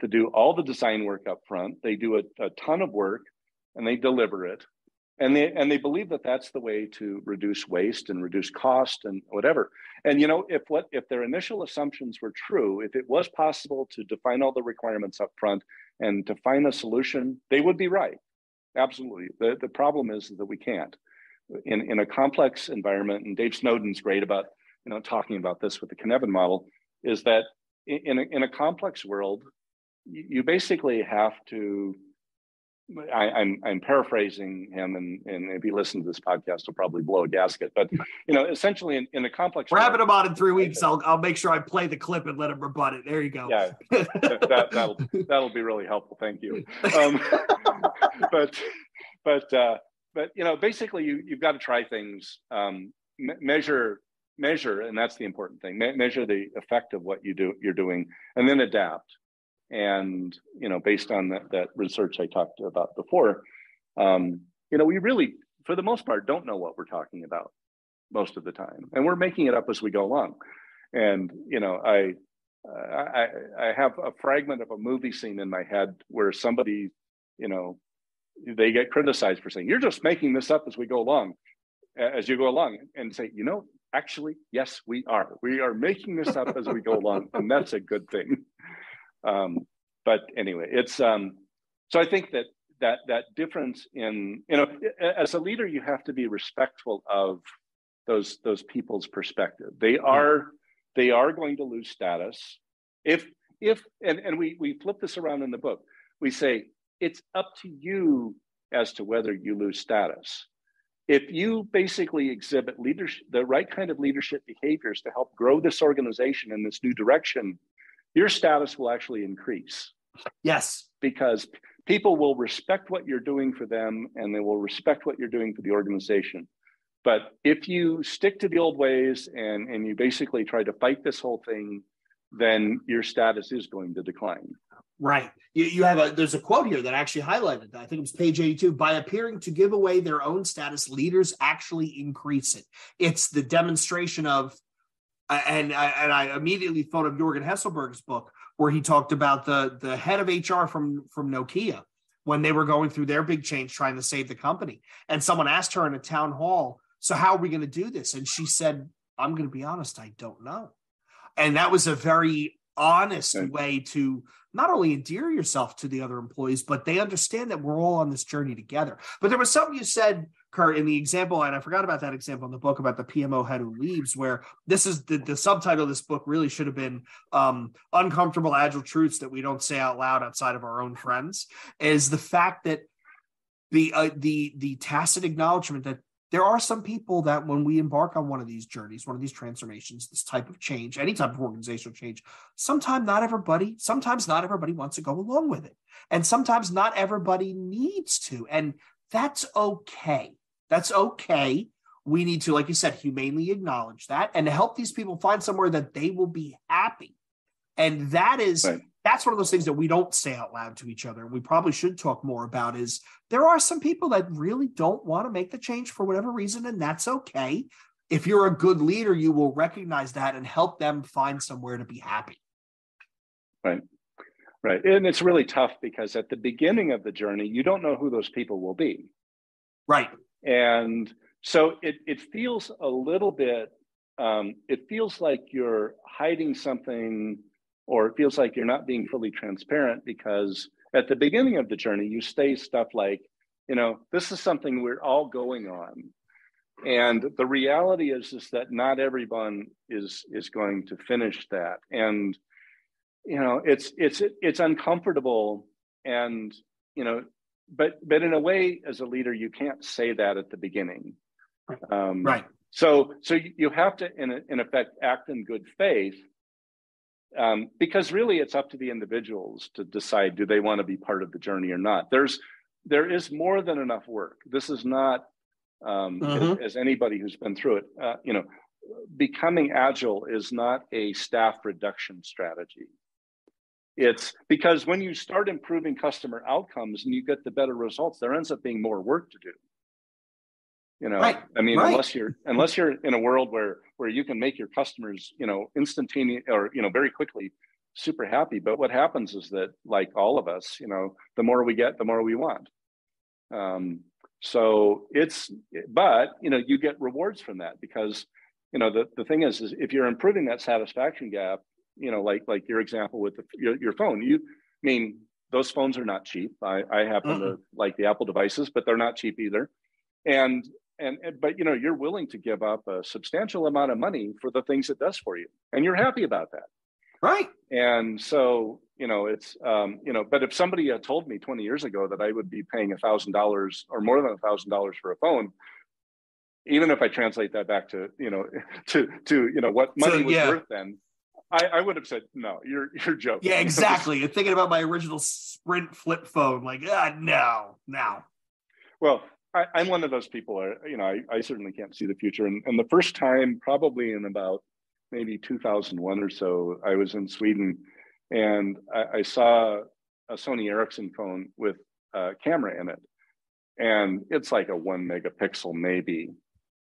Speaker 4: to do all the design work up front. They do a, a ton of work and they deliver it. And they and they believe that that's the way to reduce waste and reduce cost and whatever. And you know, if what if their initial assumptions were true, if it was possible to define all the requirements up front and to find a solution, they would be right. Absolutely. The the problem is that we can't. In in a complex environment, and Dave Snowden's great about you know talking about this with the Cynefin model, is that in a, in a complex world, you basically have to I, am I'm, I'm paraphrasing him, and, and if he listens to this podcast, he'll probably blow a gasket. But you know, essentially, in, in a complex,
Speaker 3: we're having him on in three weeks. I'll I'll make sure I play the clip and let him rebut it. There you go.
Speaker 4: Yeah, that, will that'll be really helpful. Thank you. Um, but but uh, but you know, basically, you you've got to try things, um, measure measure, and that's the important thing. Me- measure the effect of what you do you're doing, and then adapt and you know based on that, that research i talked about before um, you know we really for the most part don't know what we're talking about most of the time and we're making it up as we go along and you know i I, I have a fragment of a movie scene in my head where somebody, you know, they get criticized for saying, You're just making this up as we go along, as you go along, and say, You know, actually, yes, we are. We are making this up as we go along, and that's a good thing. Um, but anyway, it's um, so I think that that that difference in you know as a leader you have to be respectful of those those people's perspective. They are they are going to lose status if if and and we we flip this around in the book. We say it's up to you as to whether you lose status. If you basically exhibit leadership, the right kind of leadership behaviors to help grow this organization in this new direction, your status will actually increase.
Speaker 3: Yes.
Speaker 4: Because people will respect what you're doing for them and they will respect what you're doing for the organization. But if you stick to the old ways and, and you basically try to fight this whole thing, then your status is going to decline.
Speaker 3: Right. You, you have a there's a quote here that actually highlighted. I think it was page 82. By appearing to give away their own status, leaders actually increase it. It's the demonstration of and I, and I immediately thought of Jorgen Hesselberg's book where he talked about the the head of HR from from Nokia when they were going through their big change trying to save the company. And someone asked her in a town hall, "So how are we going to do this?" And she said, "I'm going to be honest, I don't know." And that was a very honest way to not only endear yourself to the other employees, but they understand that we're all on this journey together. But there was something you said, Kurt, in the example, and I forgot about that example in the book about the PMO head who leaves, where this is the, the subtitle of this book really should have been um, Uncomfortable Agile Truths That We Don't Say Out Loud Outside of Our Own Friends, is the fact that the uh, the the tacit acknowledgement that there are some people that when we embark on one of these journeys, one of these transformations, this type of change, any type of organizational change, sometimes not everybody, sometimes not everybody wants to go along with it. And sometimes not everybody needs to. And that's okay. That's okay. We need to, like you said, humanely acknowledge that and help these people find somewhere that they will be happy. And that is right that's one of those things that we don't say out loud to each other. We probably should talk more about is there are some people that really don't want to make the change for whatever reason, and that's okay. If you're a good leader, you will recognize that and help them find somewhere to be happy.
Speaker 4: Right. Right. And it's really tough because at the beginning of the journey, you don't know who those people will be.
Speaker 3: Right.
Speaker 4: And so it, it feels a little bit, um, it feels like you're hiding something or it feels like you're not being fully transparent because at the beginning of the journey, you say stuff like, you know, this is something we're all going on. And the reality is, is that not everyone is is going to finish that. And you know, it's it's it's uncomfortable and you know, but but in a way, as a leader, you can't say that at the beginning.
Speaker 3: Um, right.
Speaker 4: So so you have to, in in effect, act in good faith um, because really it's up to the individuals to decide do they want to be part of the journey or not there's there is more than enough work this is not um, uh-huh. as, as, anybody who's been through it uh, you know becoming agile is not a staff reduction strategy it's because when you start improving customer outcomes and you get the better results there ends up being more work to do you know right. i mean right. unless you're unless you're in a world where where you can make your customers you know instantaneous or you know very quickly super happy but what happens is that like all of us you know the more we get the more we want um, so it's but you know you get rewards from that because you know the, the thing is is if you're improving that satisfaction gap you know like like your example with the, your, your phone. You I mean those phones are not cheap. I i happen uh-uh. to like the apple devices but they're not cheap either. And and, and, but you know you're willing to give up a substantial amount of money for the things it does for you and you're happy about that.
Speaker 3: Right.
Speaker 4: And so you know it's um, you know but if somebody had told me 20 years ago that i would be paying a thousand dollars or more than a thousand dollars for a phone even if i translate that back to you know to to you know what money so, was worth then I, I, would have said no. You're you're joking.
Speaker 3: Yeah, exactly. you're thinking about my original Sprint flip phone. Like, ah, no, now.
Speaker 4: Well, I, am one of those people. Uh, you know, I, I certainly can't see the future. And, and the first time, probably in about maybe 2001 or so, I was in Sweden, and I, I saw a Sony Ericsson phone with a camera in it, and it's like a one megapixel maybe,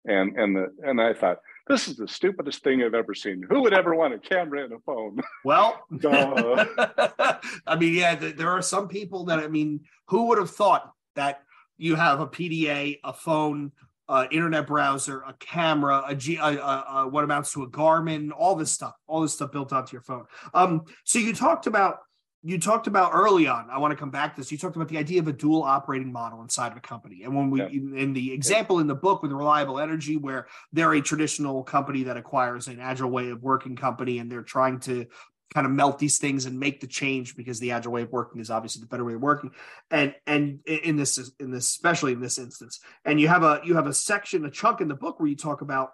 Speaker 4: and and the and I thought this is the stupidest thing I've ever seen. Who would ever want a camera and a phone?
Speaker 3: Well, I mean, yeah, there are some people that I mean, who would have thought that you have a PDA, a phone, uh, internet browser, a camera, a, G, a, a, a, what amounts to a Garmin, all this stuff, all this stuff built onto your phone. Um, so you talked about you talked about early on. I want to come back to this. You talked about the idea of a dual operating model inside of a company, and when we yeah. in the example in the book with reliable energy, where they're a traditional company that acquires an agile way of working company, and they're trying to kind of melt these things and make the change because the agile way of working is obviously the better way of working and and in this in this especially in this instance and you have a you have a section a chunk in the book where you talk about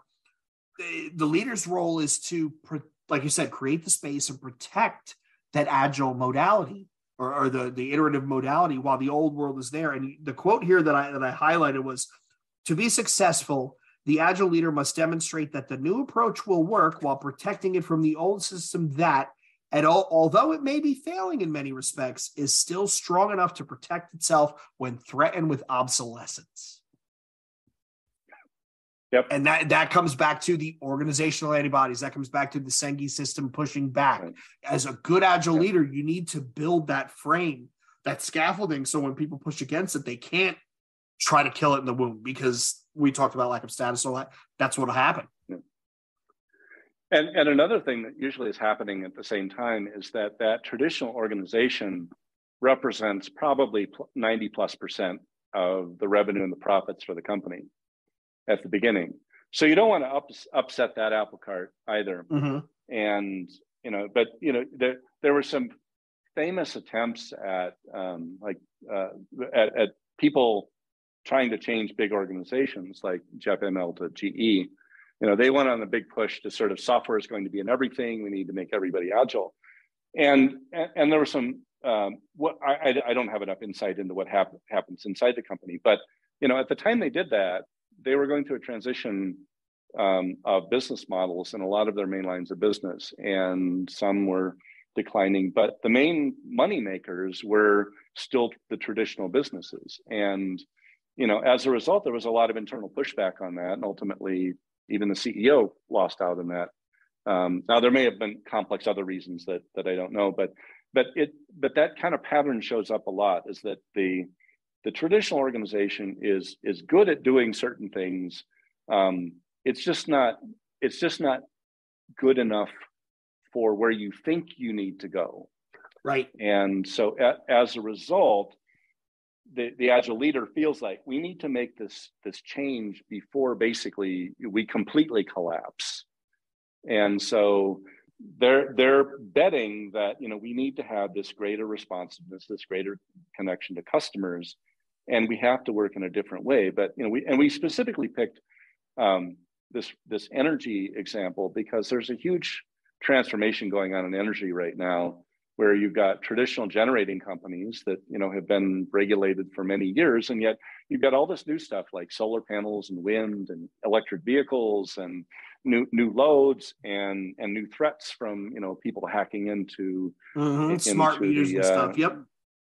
Speaker 3: the, the leader's role is to like you said create the space and protect that agile modality or, or the the iterative modality while the old world is there. And the quote here that I that I highlighted was to be successful, the agile leader must demonstrate that the new approach will work while protecting it from the old system that and all, although it may be failing in many respects, is still strong enough to protect itself when threatened with obsolescence.
Speaker 4: Yep.
Speaker 3: And that that comes back to the organizational antibodies. That comes back to the Senge system pushing back. Right. As a good agile yep. leader, you need to build that frame, that scaffolding, so when people push against it, they can't try to kill it in the womb because we talked about lack of status. So that that's what'll happen.
Speaker 4: Yeah. And and another thing that usually is happening at the same time is that that traditional organization represents probably 90 plus percent of the revenue and the profits for the company at the beginning. So you don't want to up, upset that apple cart either.
Speaker 3: Mm-hmm.
Speaker 4: And you know, but you know, there there were some famous attempts at um, like uh, at, at people trying to change big organizations like Jeff Immelt to GE. You know, they went on a big push to sort of software is going to be in everything. We need to make everybody agile, and and, and there were some. Um, what I, I don't have enough insight into what hap- happens inside the company, but you know, at the time they did that, they were going through a transition um, of business models in a lot of their main lines of business, and some were declining. But the main money makers were still the traditional businesses, and you know, as a result, there was a lot of internal pushback on that, and ultimately, even the CEO lost out in that. Um, now, there may have been complex other reasons that that I don't know, but but it but that kind of pattern shows up a lot. Is that the the traditional organization is is good at doing certain things. Um, it's just not it's just not good enough for where you think you need to go.
Speaker 3: Right.
Speaker 4: And so a, as a result, the, the agile leader feels like we need to make this this change before basically we completely collapse. And so they're they're betting that you know we need to have this greater responsiveness, this greater connection to customers and we have to work in a different way. But you know, we and we specifically picked um, this this energy example because there's a huge transformation going on in energy right now, where you've got traditional generating companies that you know have been regulated for many years, and yet you've got all this new stuff like solar panels and wind and electric vehicles and new new loads and and new threats from you know people hacking into,
Speaker 3: mm-hmm. into smart meters the, and stuff. Uh, yep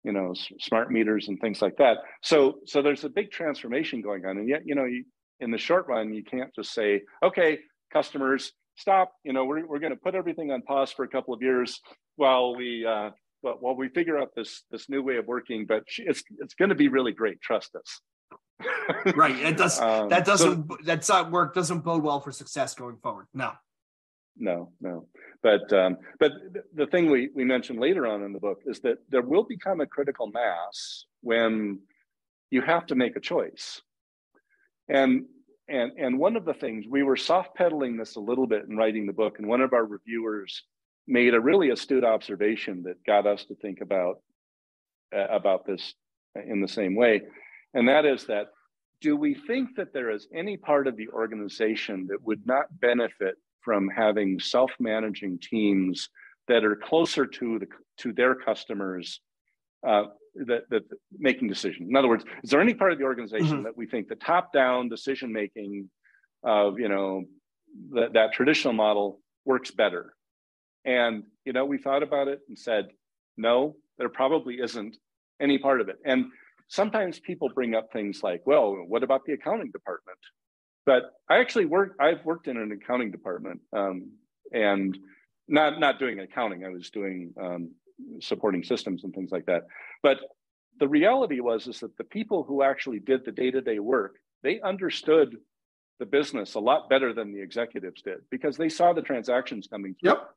Speaker 4: you know smart meters and things like that. So so there's a big transformation going on. And yet you know you, in the short run you can't just say okay customers stop. You know we're, we're going to put everything on pause for a couple of years while we uh while we figure out this this new way of working. But it's it's going to be really great trust us.
Speaker 3: Right. It does um, that doesn't so, that's not work doesn't bode well for success going forward. No.
Speaker 4: No no but um, but the thing we, we mentioned later on in the book is that there will become a critical mass when you have to make a choice. And and and one of the things we were soft pedaling this a little bit in writing the book, and one of our reviewers made a really astute observation that got us to think about uh, about this in the same way, and that is that do we think that there is any part of the organization that would not benefit from having self-managing teams that are closer to the to their customers uh, that, that making decisions. In other words, is there any part of the organization mm-hmm. that we think the top-down decision making of you know that, that traditional model works better? And you know, we thought about it and said, no, there probably isn't any part of it. And sometimes people bring up things like, well, what about the accounting department? But I actually work. I've worked in an accounting department, um, and not not doing accounting. I was doing um, supporting systems and things like that. But the reality was is that the people who actually did the day-to-day work, they understood the business a lot better than the executives did because they saw the transactions coming through.
Speaker 3: Yep.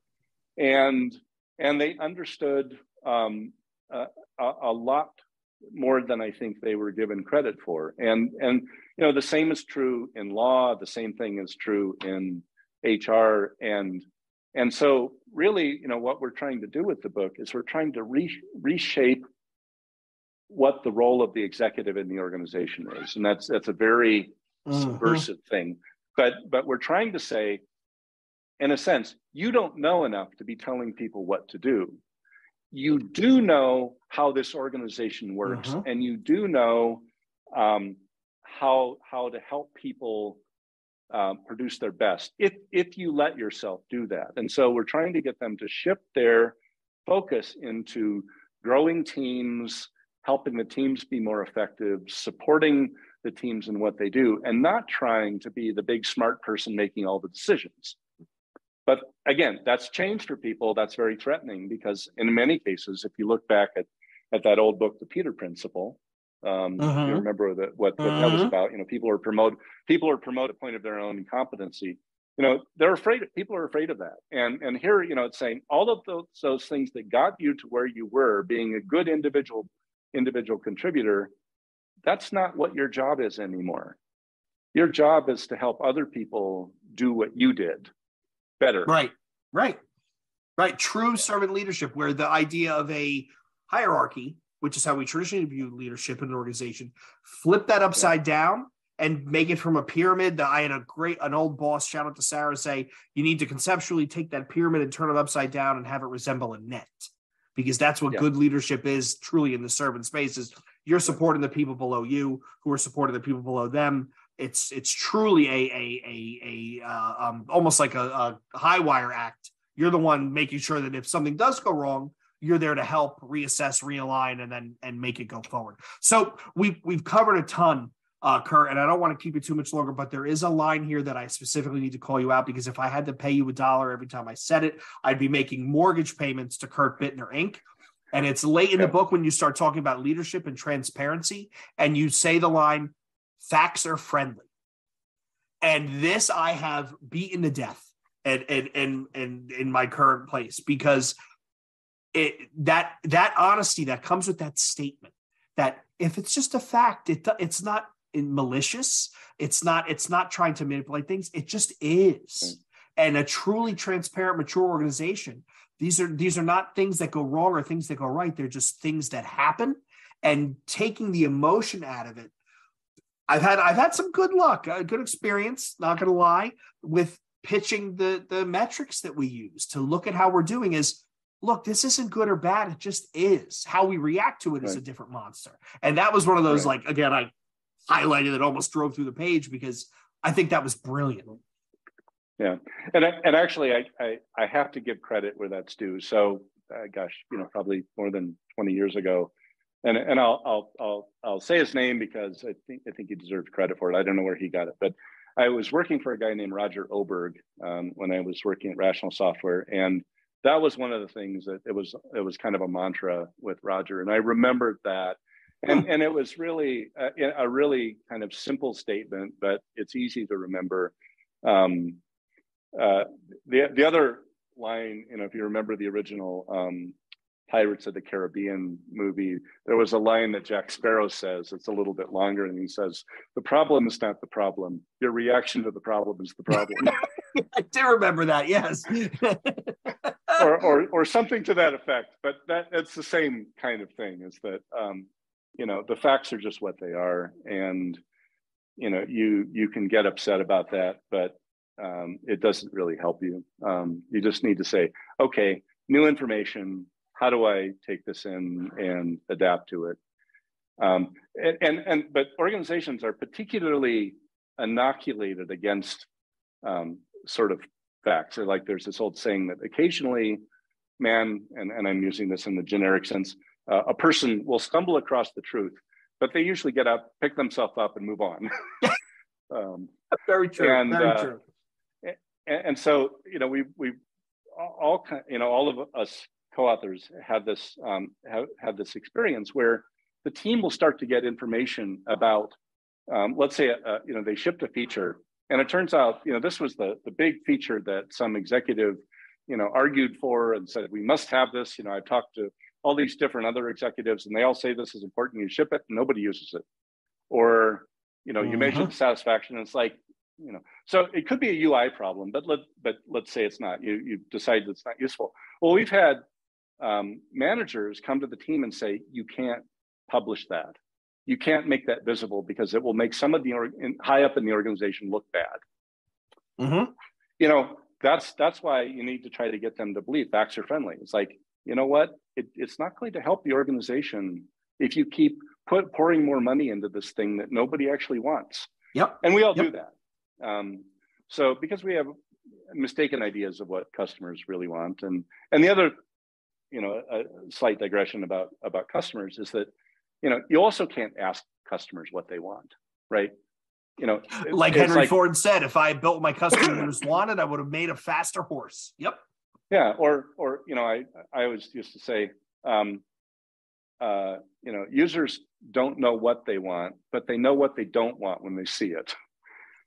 Speaker 4: And and they understood um, a, a, lot more than I think they were given credit for. And and you know the same is true in law. The same thing is true in HR and and so, really, you know, what we're trying to do with the book is we're trying to re- reshape what the role of the executive in the organization is, and that's that's a very mm-hmm. subversive thing. But but we're trying to say, in a sense, you don't know enough to be telling people what to do. You do know how this organization works, mm-hmm. and you do know um, how how to help people um, produce their best if if you let yourself do that and so we're trying to get them to shift their focus into growing teams helping the teams be more effective supporting the teams in what they do and not trying to be the big smart person making all the decisions but again that's changed for people that's very threatening because in many cases if you look back at at that old book the peter principle um, uh-huh. You remember that what, what uh-huh. that was uh-huh. about. You know, people are promoted. People are promoted point of their own incompetency. You know, they're afraid. People are afraid of that. And and here, you know, it's saying all of those those things that got you to where you were, being a good individual individual contributor. That's not what your job is anymore. Your job is to help other people do what you did better.
Speaker 3: Right. Right. Right. True servant leadership, where the idea of a hierarchy which is how we traditionally view leadership in an organization, flip that upside yeah. down and make it from a pyramid that I had a great an old boss shout out to Sarah say you need to conceptually take that pyramid and turn it upside down and have it resemble a net because that's what yeah. good leadership is truly in the servant spaces you're supporting the people below you who are supporting the people below them it's it's truly a a a, a uh, um, almost like a, a high wire act you're the one making sure that if something does go wrong you're there to help reassess, realign, and then and make it go forward. So we've we've covered a ton, uh, Kurt, and I don't want to keep you too much longer, but there is a line here that I specifically need to call you out because if I had to pay you a dollar every time I said it, I'd be making mortgage payments to Kurt Bittner Inc. And it's late in the book when you start talking about leadership and transparency, and you say the line, facts are friendly. And this I have beaten to death and and and, and in my current place because it, that that honesty that comes with that statement that if it's just a fact it it's not malicious. It's not it's not trying to manipulate things. It just is. And a truly transparent mature organization these are these are not things that go wrong or things that go right. They're just things that happen. And taking the emotion out of it i've had i've had some good luck a good experience not going to lie with pitching the the metrics that we use to look at how we're doing is look, this isn't good or bad. It just is. How we react to it right. is a different monster. And that was one of those, right. like, again, I highlighted it, almost drove through the page because I think that was brilliant.
Speaker 4: Yeah. And, I, and actually, I, I, I have to give credit where that's due. So, uh, gosh, you know, probably more than 20 years ago. And, and I'll, I'll, I'll, I'll say his name because I think, I think he deserves credit for it. I don't know where he got it, but I was working for a guy named Roger Oberg um, when I was working at Rational Software. And that was one of the things that it was it was kind of a mantra with Roger, and I remembered that, and and it was really a, a really kind of simple statement, but it's easy to remember. Um, uh, the the other line, you know, if you remember the original um, Pirates of the Caribbean movie, there was a line that Jack Sparrow says. It's a little bit longer, and he says, "The problem is not the problem. Your reaction to the problem is the problem."
Speaker 3: I do remember that. Yes.
Speaker 4: or, or or something to that effect. But that it's the same kind of thing. Is that um, you know the facts are just what they are, and you know you you can get upset about that, but um, it doesn't really help you. Um, you just need to say, okay, new information. How do I take this in and adapt to it? Um, and, and, and but organizations are particularly inoculated against um, sort of facts. So like there's this old saying that occasionally, man, and, and I'm using this in the generic sense, uh, a person will stumble across the truth, but they usually get up, pick themselves up, and move on.
Speaker 3: um, very true. And, very uh, true.
Speaker 4: And, and, so you know we we all you know all of us co-authors have this um, have, have this experience where the team will start to get information about um, let's say uh, you know they shipped a feature and it turns out you know this was the the big feature that some executive you know argued for and said we must have this. You know i've talked to all these different other executives and they all say this is important you ship it and nobody uses it. Or you know you mm-hmm. measure the satisfaction and it's like you know so it could be a ui problem but let but let's say it's not. You you decide it's not useful. Well we've had um, managers come to the team and say you can't publish that you can't make that visible because it will make some of the high up in the organization look bad.
Speaker 3: Mm-hmm.
Speaker 4: You know, that's that's why you need to try to get them to believe facts are friendly. It's like, you know what? It, it's not going to help the organization if you keep put pouring more money into this thing that nobody actually wants.
Speaker 3: Yep.
Speaker 4: And we all
Speaker 3: yep.
Speaker 4: do that. Um, so because we have mistaken ideas of what customers really want, and and the other, you know, a slight digression about about customers is that you know, you also can't ask customers what they want, right? You know,
Speaker 3: like Henry like, Ford said, if I built my customers wanted, I would have made a faster horse. Yep.
Speaker 4: Yeah, or or you know, I I always used to say, um, uh, you know, users don't know what they want, but they know what they don't want when they see it.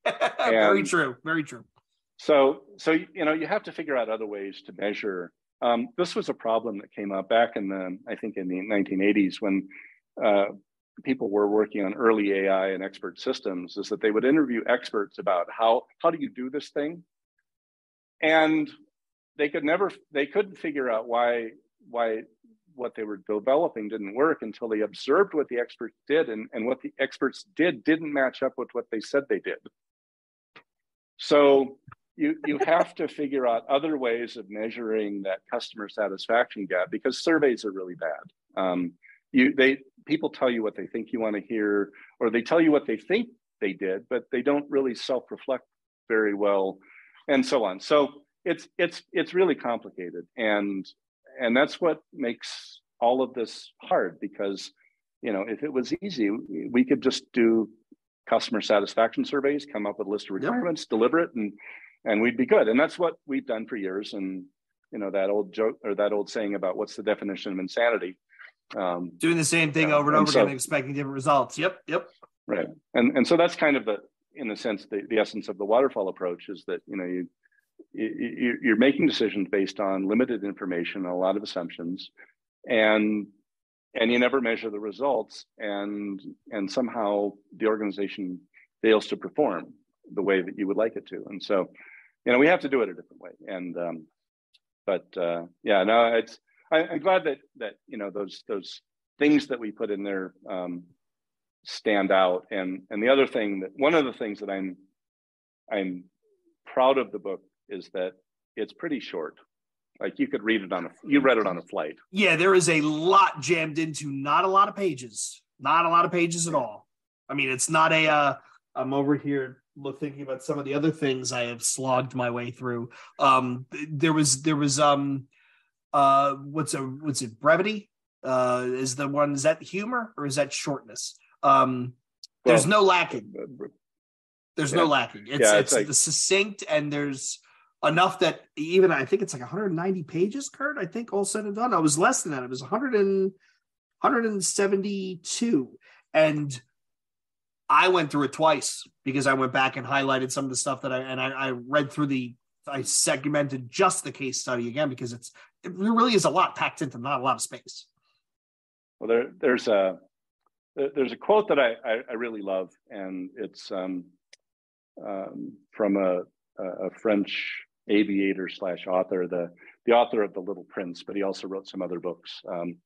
Speaker 3: very true. Very true.
Speaker 4: So so you know, you have to figure out other ways to measure. Um, this was a problem that came up back in the I think in the 1980s when uh, people were working on early AI and expert systems is that they would interview experts about how how do you do this thing, and they could never they couldn't figure out why why what they were developing didn't work until they observed what the experts did and, and what the experts did didn't match up with what they said they did. So you you have to figure out other ways of measuring that customer satisfaction gap because surveys are really bad. Um, you they people tell you what they think you want to hear or they tell you what they think they did but they don't really self-reflect very well and so on so it's it's it's really complicated and and that's what makes all of this hard because you know if it was easy we could just do customer satisfaction surveys come up with a list of requirements yep. deliver it and and we'd be good. And that's what we've done for years. And you know that old joke or that old saying about what's the definition of insanity?
Speaker 3: Um, Doing the same thing over and, and over so, again, expecting different results. Yep, yep.
Speaker 4: Right, and and so that's kind of the, in a sense, the, the essence of the waterfall approach is that you know you, you you're making decisions based on limited information, and a lot of assumptions, and and you never measure the results, and and somehow the organization fails to perform the way that you would like it to, and so you know we have to do it a different way, and um, but uh, yeah, no, it's I, am glad that that you know those those things that we put in there um, stand out. And and the other thing that one of the things that I'm I'm proud of the book is that it's pretty short. Like you could read it on a you read it on a flight.
Speaker 3: Yeah, there is a lot jammed into not a lot of pages. Not a lot of pages at all. I mean, it's not a uh I'm over here look thinking about some of the other things I have slogged my way through. Um there was there was um uh what's a what's it brevity? Uh is the one is that humor or is that shortness? Um there's well, no lacking. There's yeah. no lacking. It's yeah, it's, it's like, the succinct and there's enough that even i think it's like 190 pages kurt i think all said and done. I was less than that. It was 100 and 172 and i went through it twice because i went back and highlighted some of the stuff that i and i, I read through the I segmented just the case study again because it's it really is a lot packed into not a lot of space.
Speaker 4: Well, there, there's a there's a quote that I, I, I really love, and it's um, um, from a, a French aviator slash author, the the author of The Little Prince, but he also wrote some other books. Um,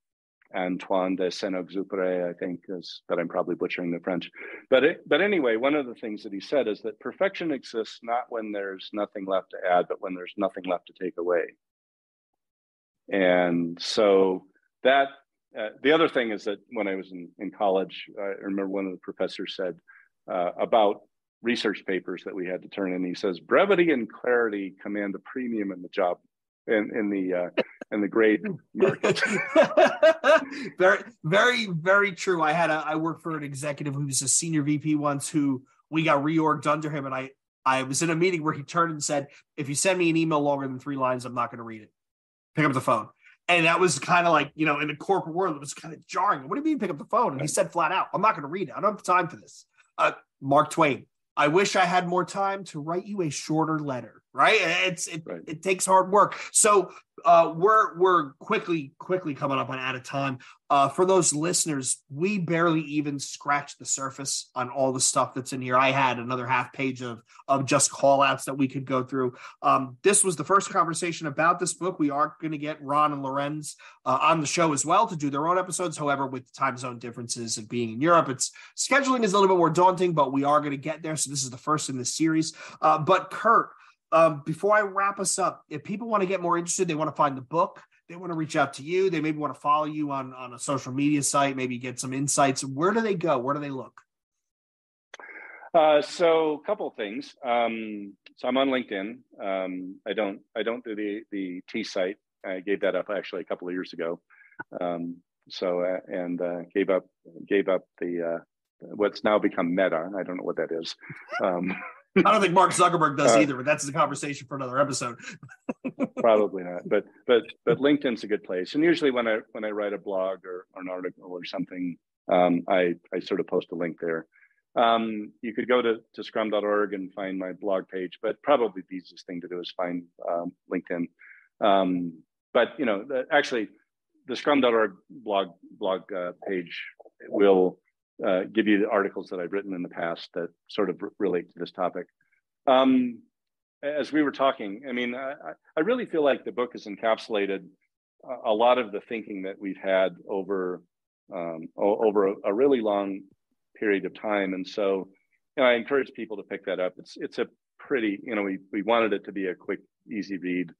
Speaker 4: Antoine de Saint-Exupéry, I think, is but I'm probably butchering the French. But it, but anyway, one of the things that he said is that perfection exists not when there's nothing left to add, but when there's nothing left to take away. And so that uh, the other thing is that when I was in, in college, I remember one of the professors said uh, about research papers that we had to turn in. He says brevity and clarity command a premium in the job in, in the uh, in the grade market.
Speaker 3: very, very, very true. I had a I worked for an executive who was a senior VP once who we got reorged under him, and I I was in a meeting where he turned and said, "If you send me an email longer than three lines, I'm not going to read it. Pick up the phone." And that was kind of like, you know, in the corporate world, it was kind of jarring. What do you mean pick up the phone? And he said flat out, I'm not going to read it. I don't have time for this. Uh, Mark Twain, I wish I had more time to write you a shorter letter right? It's it, right. it takes hard work. So uh, we're we're quickly quickly coming up on out of time. Uh, for those listeners, we barely even scratched the surface on all the stuff that's in here. I had another half page of of just call outs that we could go through. Um, this was the first conversation about this book. We are going to get Ron and Laurens uh, on the show as well to do their own episodes. However, with time zone differences of being in Europe, it's scheduling is a little bit more daunting, but we are going to get there. So this is the first in the series. Uh, but Kurt, um, before I wrap us up, if people want to get more interested, they want to find the book, they want to reach out to you, they maybe want to follow you on on a social media site, maybe get some insights. Where do they go? Where do they look?
Speaker 4: Uh, so a couple things. Um, so I'm on LinkedIn. Um, I don't I don't do the the T site. I gave that up actually a couple of years ago. Um, so uh, and uh, gave up gave up the uh, what's now become Meta. I don't know what that is.
Speaker 3: I don't think Mark Zuckerberg does uh, either, but that's a conversation for another episode.
Speaker 4: probably not, but but but LinkedIn's a good place. And usually when I when I write a blog or, or an article or something, um, I I sort of post a link there. Um, you could go to, to scrum.org and find my blog page, but probably the easiest thing to do is find um, LinkedIn. Um, but you know, the, actually, the scrum.org blog blog uh, page will uh, give you the articles that I've written in the past that sort of relate to this topic. Um, as we were talking, I mean, I, I, really feel like the book has encapsulated a, a lot of the thinking that we've had over um, over a, a, really long period of time, and so you know, I encourage people to pick that up. It's it's a pretty, you know, we we wanted it to be a quick, easy read.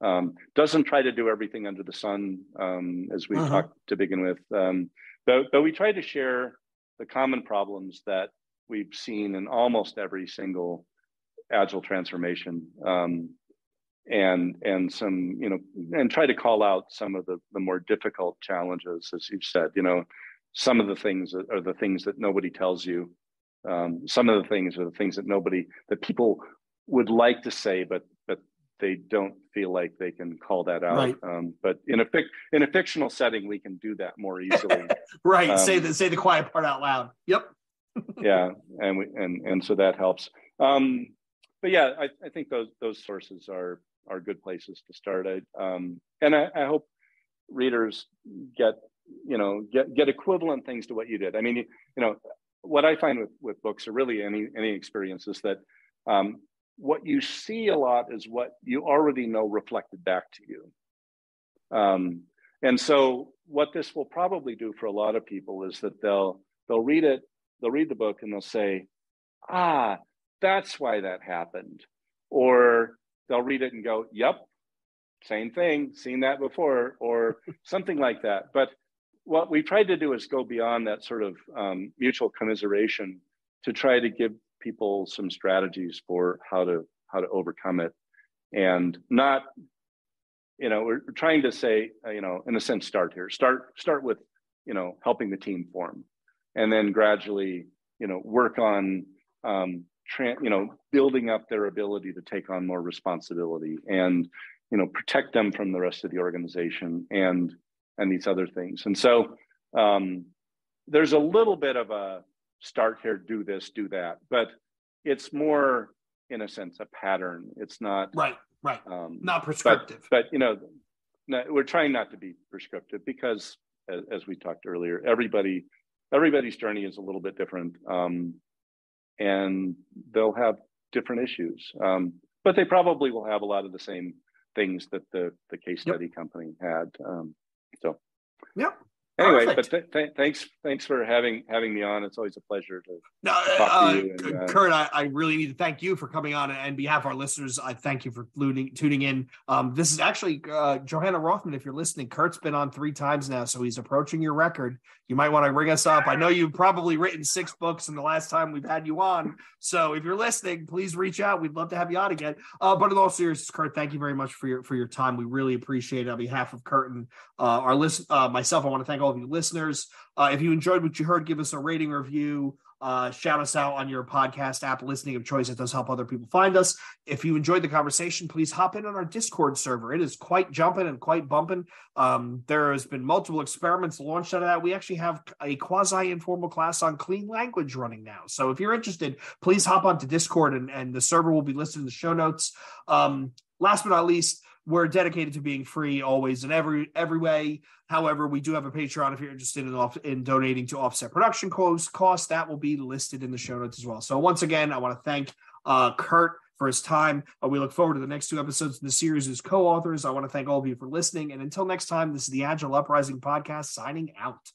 Speaker 4: Um, doesn't try to do everything under the sun, um, as we uh-huh. talked to begin with, um, but but we try to share the common problems that we've seen in almost every single agile transformation um, and and some you know and try to call out some of the the more difficult challenges as you've said you know some of the things that are the things that nobody tells you. Um, some of the things are the things that nobody that people would like to say but but they don't feel like they can call that out. Right. Um, but in a fic- in a fictional setting, we can do that more easily.
Speaker 3: right. Um, say the say the quiet part out loud. Yep.
Speaker 4: yeah, and we and and so that helps. Um, but yeah, I, I think those those sources are are good places to start. I, um, and I, I hope readers get you know get get equivalent things to what you did. I mean, you, you know, what I find with with books or really any any experience is that um, what you see a lot is what you already know reflected back to you. Um, and so what this will probably do for a lot of people is that they'll they'll read it, they'll read the book and they'll say, ah, that's why that happened. Or they'll read it and go, yep, same thing, seen that before, or something like that. But what we tried to do is go beyond that sort of um, mutual commiseration to try to give people some strategies for how to how to overcome it. And not you know we're trying to say uh, you know in a sense start here. Start start with you know helping the team form. And then gradually you know work on um tra- you know building up their ability to take on more responsibility and you know protect them from the rest of the organization and and these other things. And so um there's a little bit of a start here, do this, do that. But it's more, in a sense, a pattern. It's not
Speaker 3: right, right, um, not prescriptive.
Speaker 4: But, but you know, we're trying not to be prescriptive because, as, as, we talked earlier, everybody, everybody's journey is a little bit different, um, and they'll have different issues. Um, but they probably will have a lot of the same things that the the case study yep. company had. Um, so,
Speaker 3: yeah,
Speaker 4: anyway, Perfect. but th- th- thanks thanks for having having me on. It's always a pleasure to
Speaker 3: no, talk uh, to you. And, uh, Kurt, I, I, really need to thank you for coming on, and on behalf of our listeners, I thank you for tuning tuning in. Um, this is actually uh, Johanna Rothman. If you're listening, Kurt's been on three times now, so he's approaching your record. You might want to ring us up. I know you've probably written six books in the last time we've had you on. So if you're listening, please reach out. We'd love to have you on again. Uh, but in all seriousness, Kurt, thank you very much for your for your time. We really appreciate it. On behalf of Kurt and uh, our list, uh, myself, I want to thank all of you listeners. Uh, if you enjoyed what you heard, give us a rating review. Uh, shout us out on your podcast app listening of choice. It does help other people find us. If you enjoyed the conversation, please hop in on our Discord server. It is quite jumping and quite bumping. Um, there has been multiple experiments launched out of that. We actually have a quasi informal class on clean language running now. So if you're interested, please hop onto Discord and, and the server will be listed in the show notes. Um, last but not least, we're dedicated to being free always in every every way. However, we do have a Patreon if you're interested in off, in donating to offset production costs. Cost that will be listed in the show notes as well. So once again, I want to thank uh, Kurt for his time. Uh, we look forward to the next two episodes in the series as co-authors. I want to thank all of you for listening. And until next time, this is the Agile Uprising podcast signing out.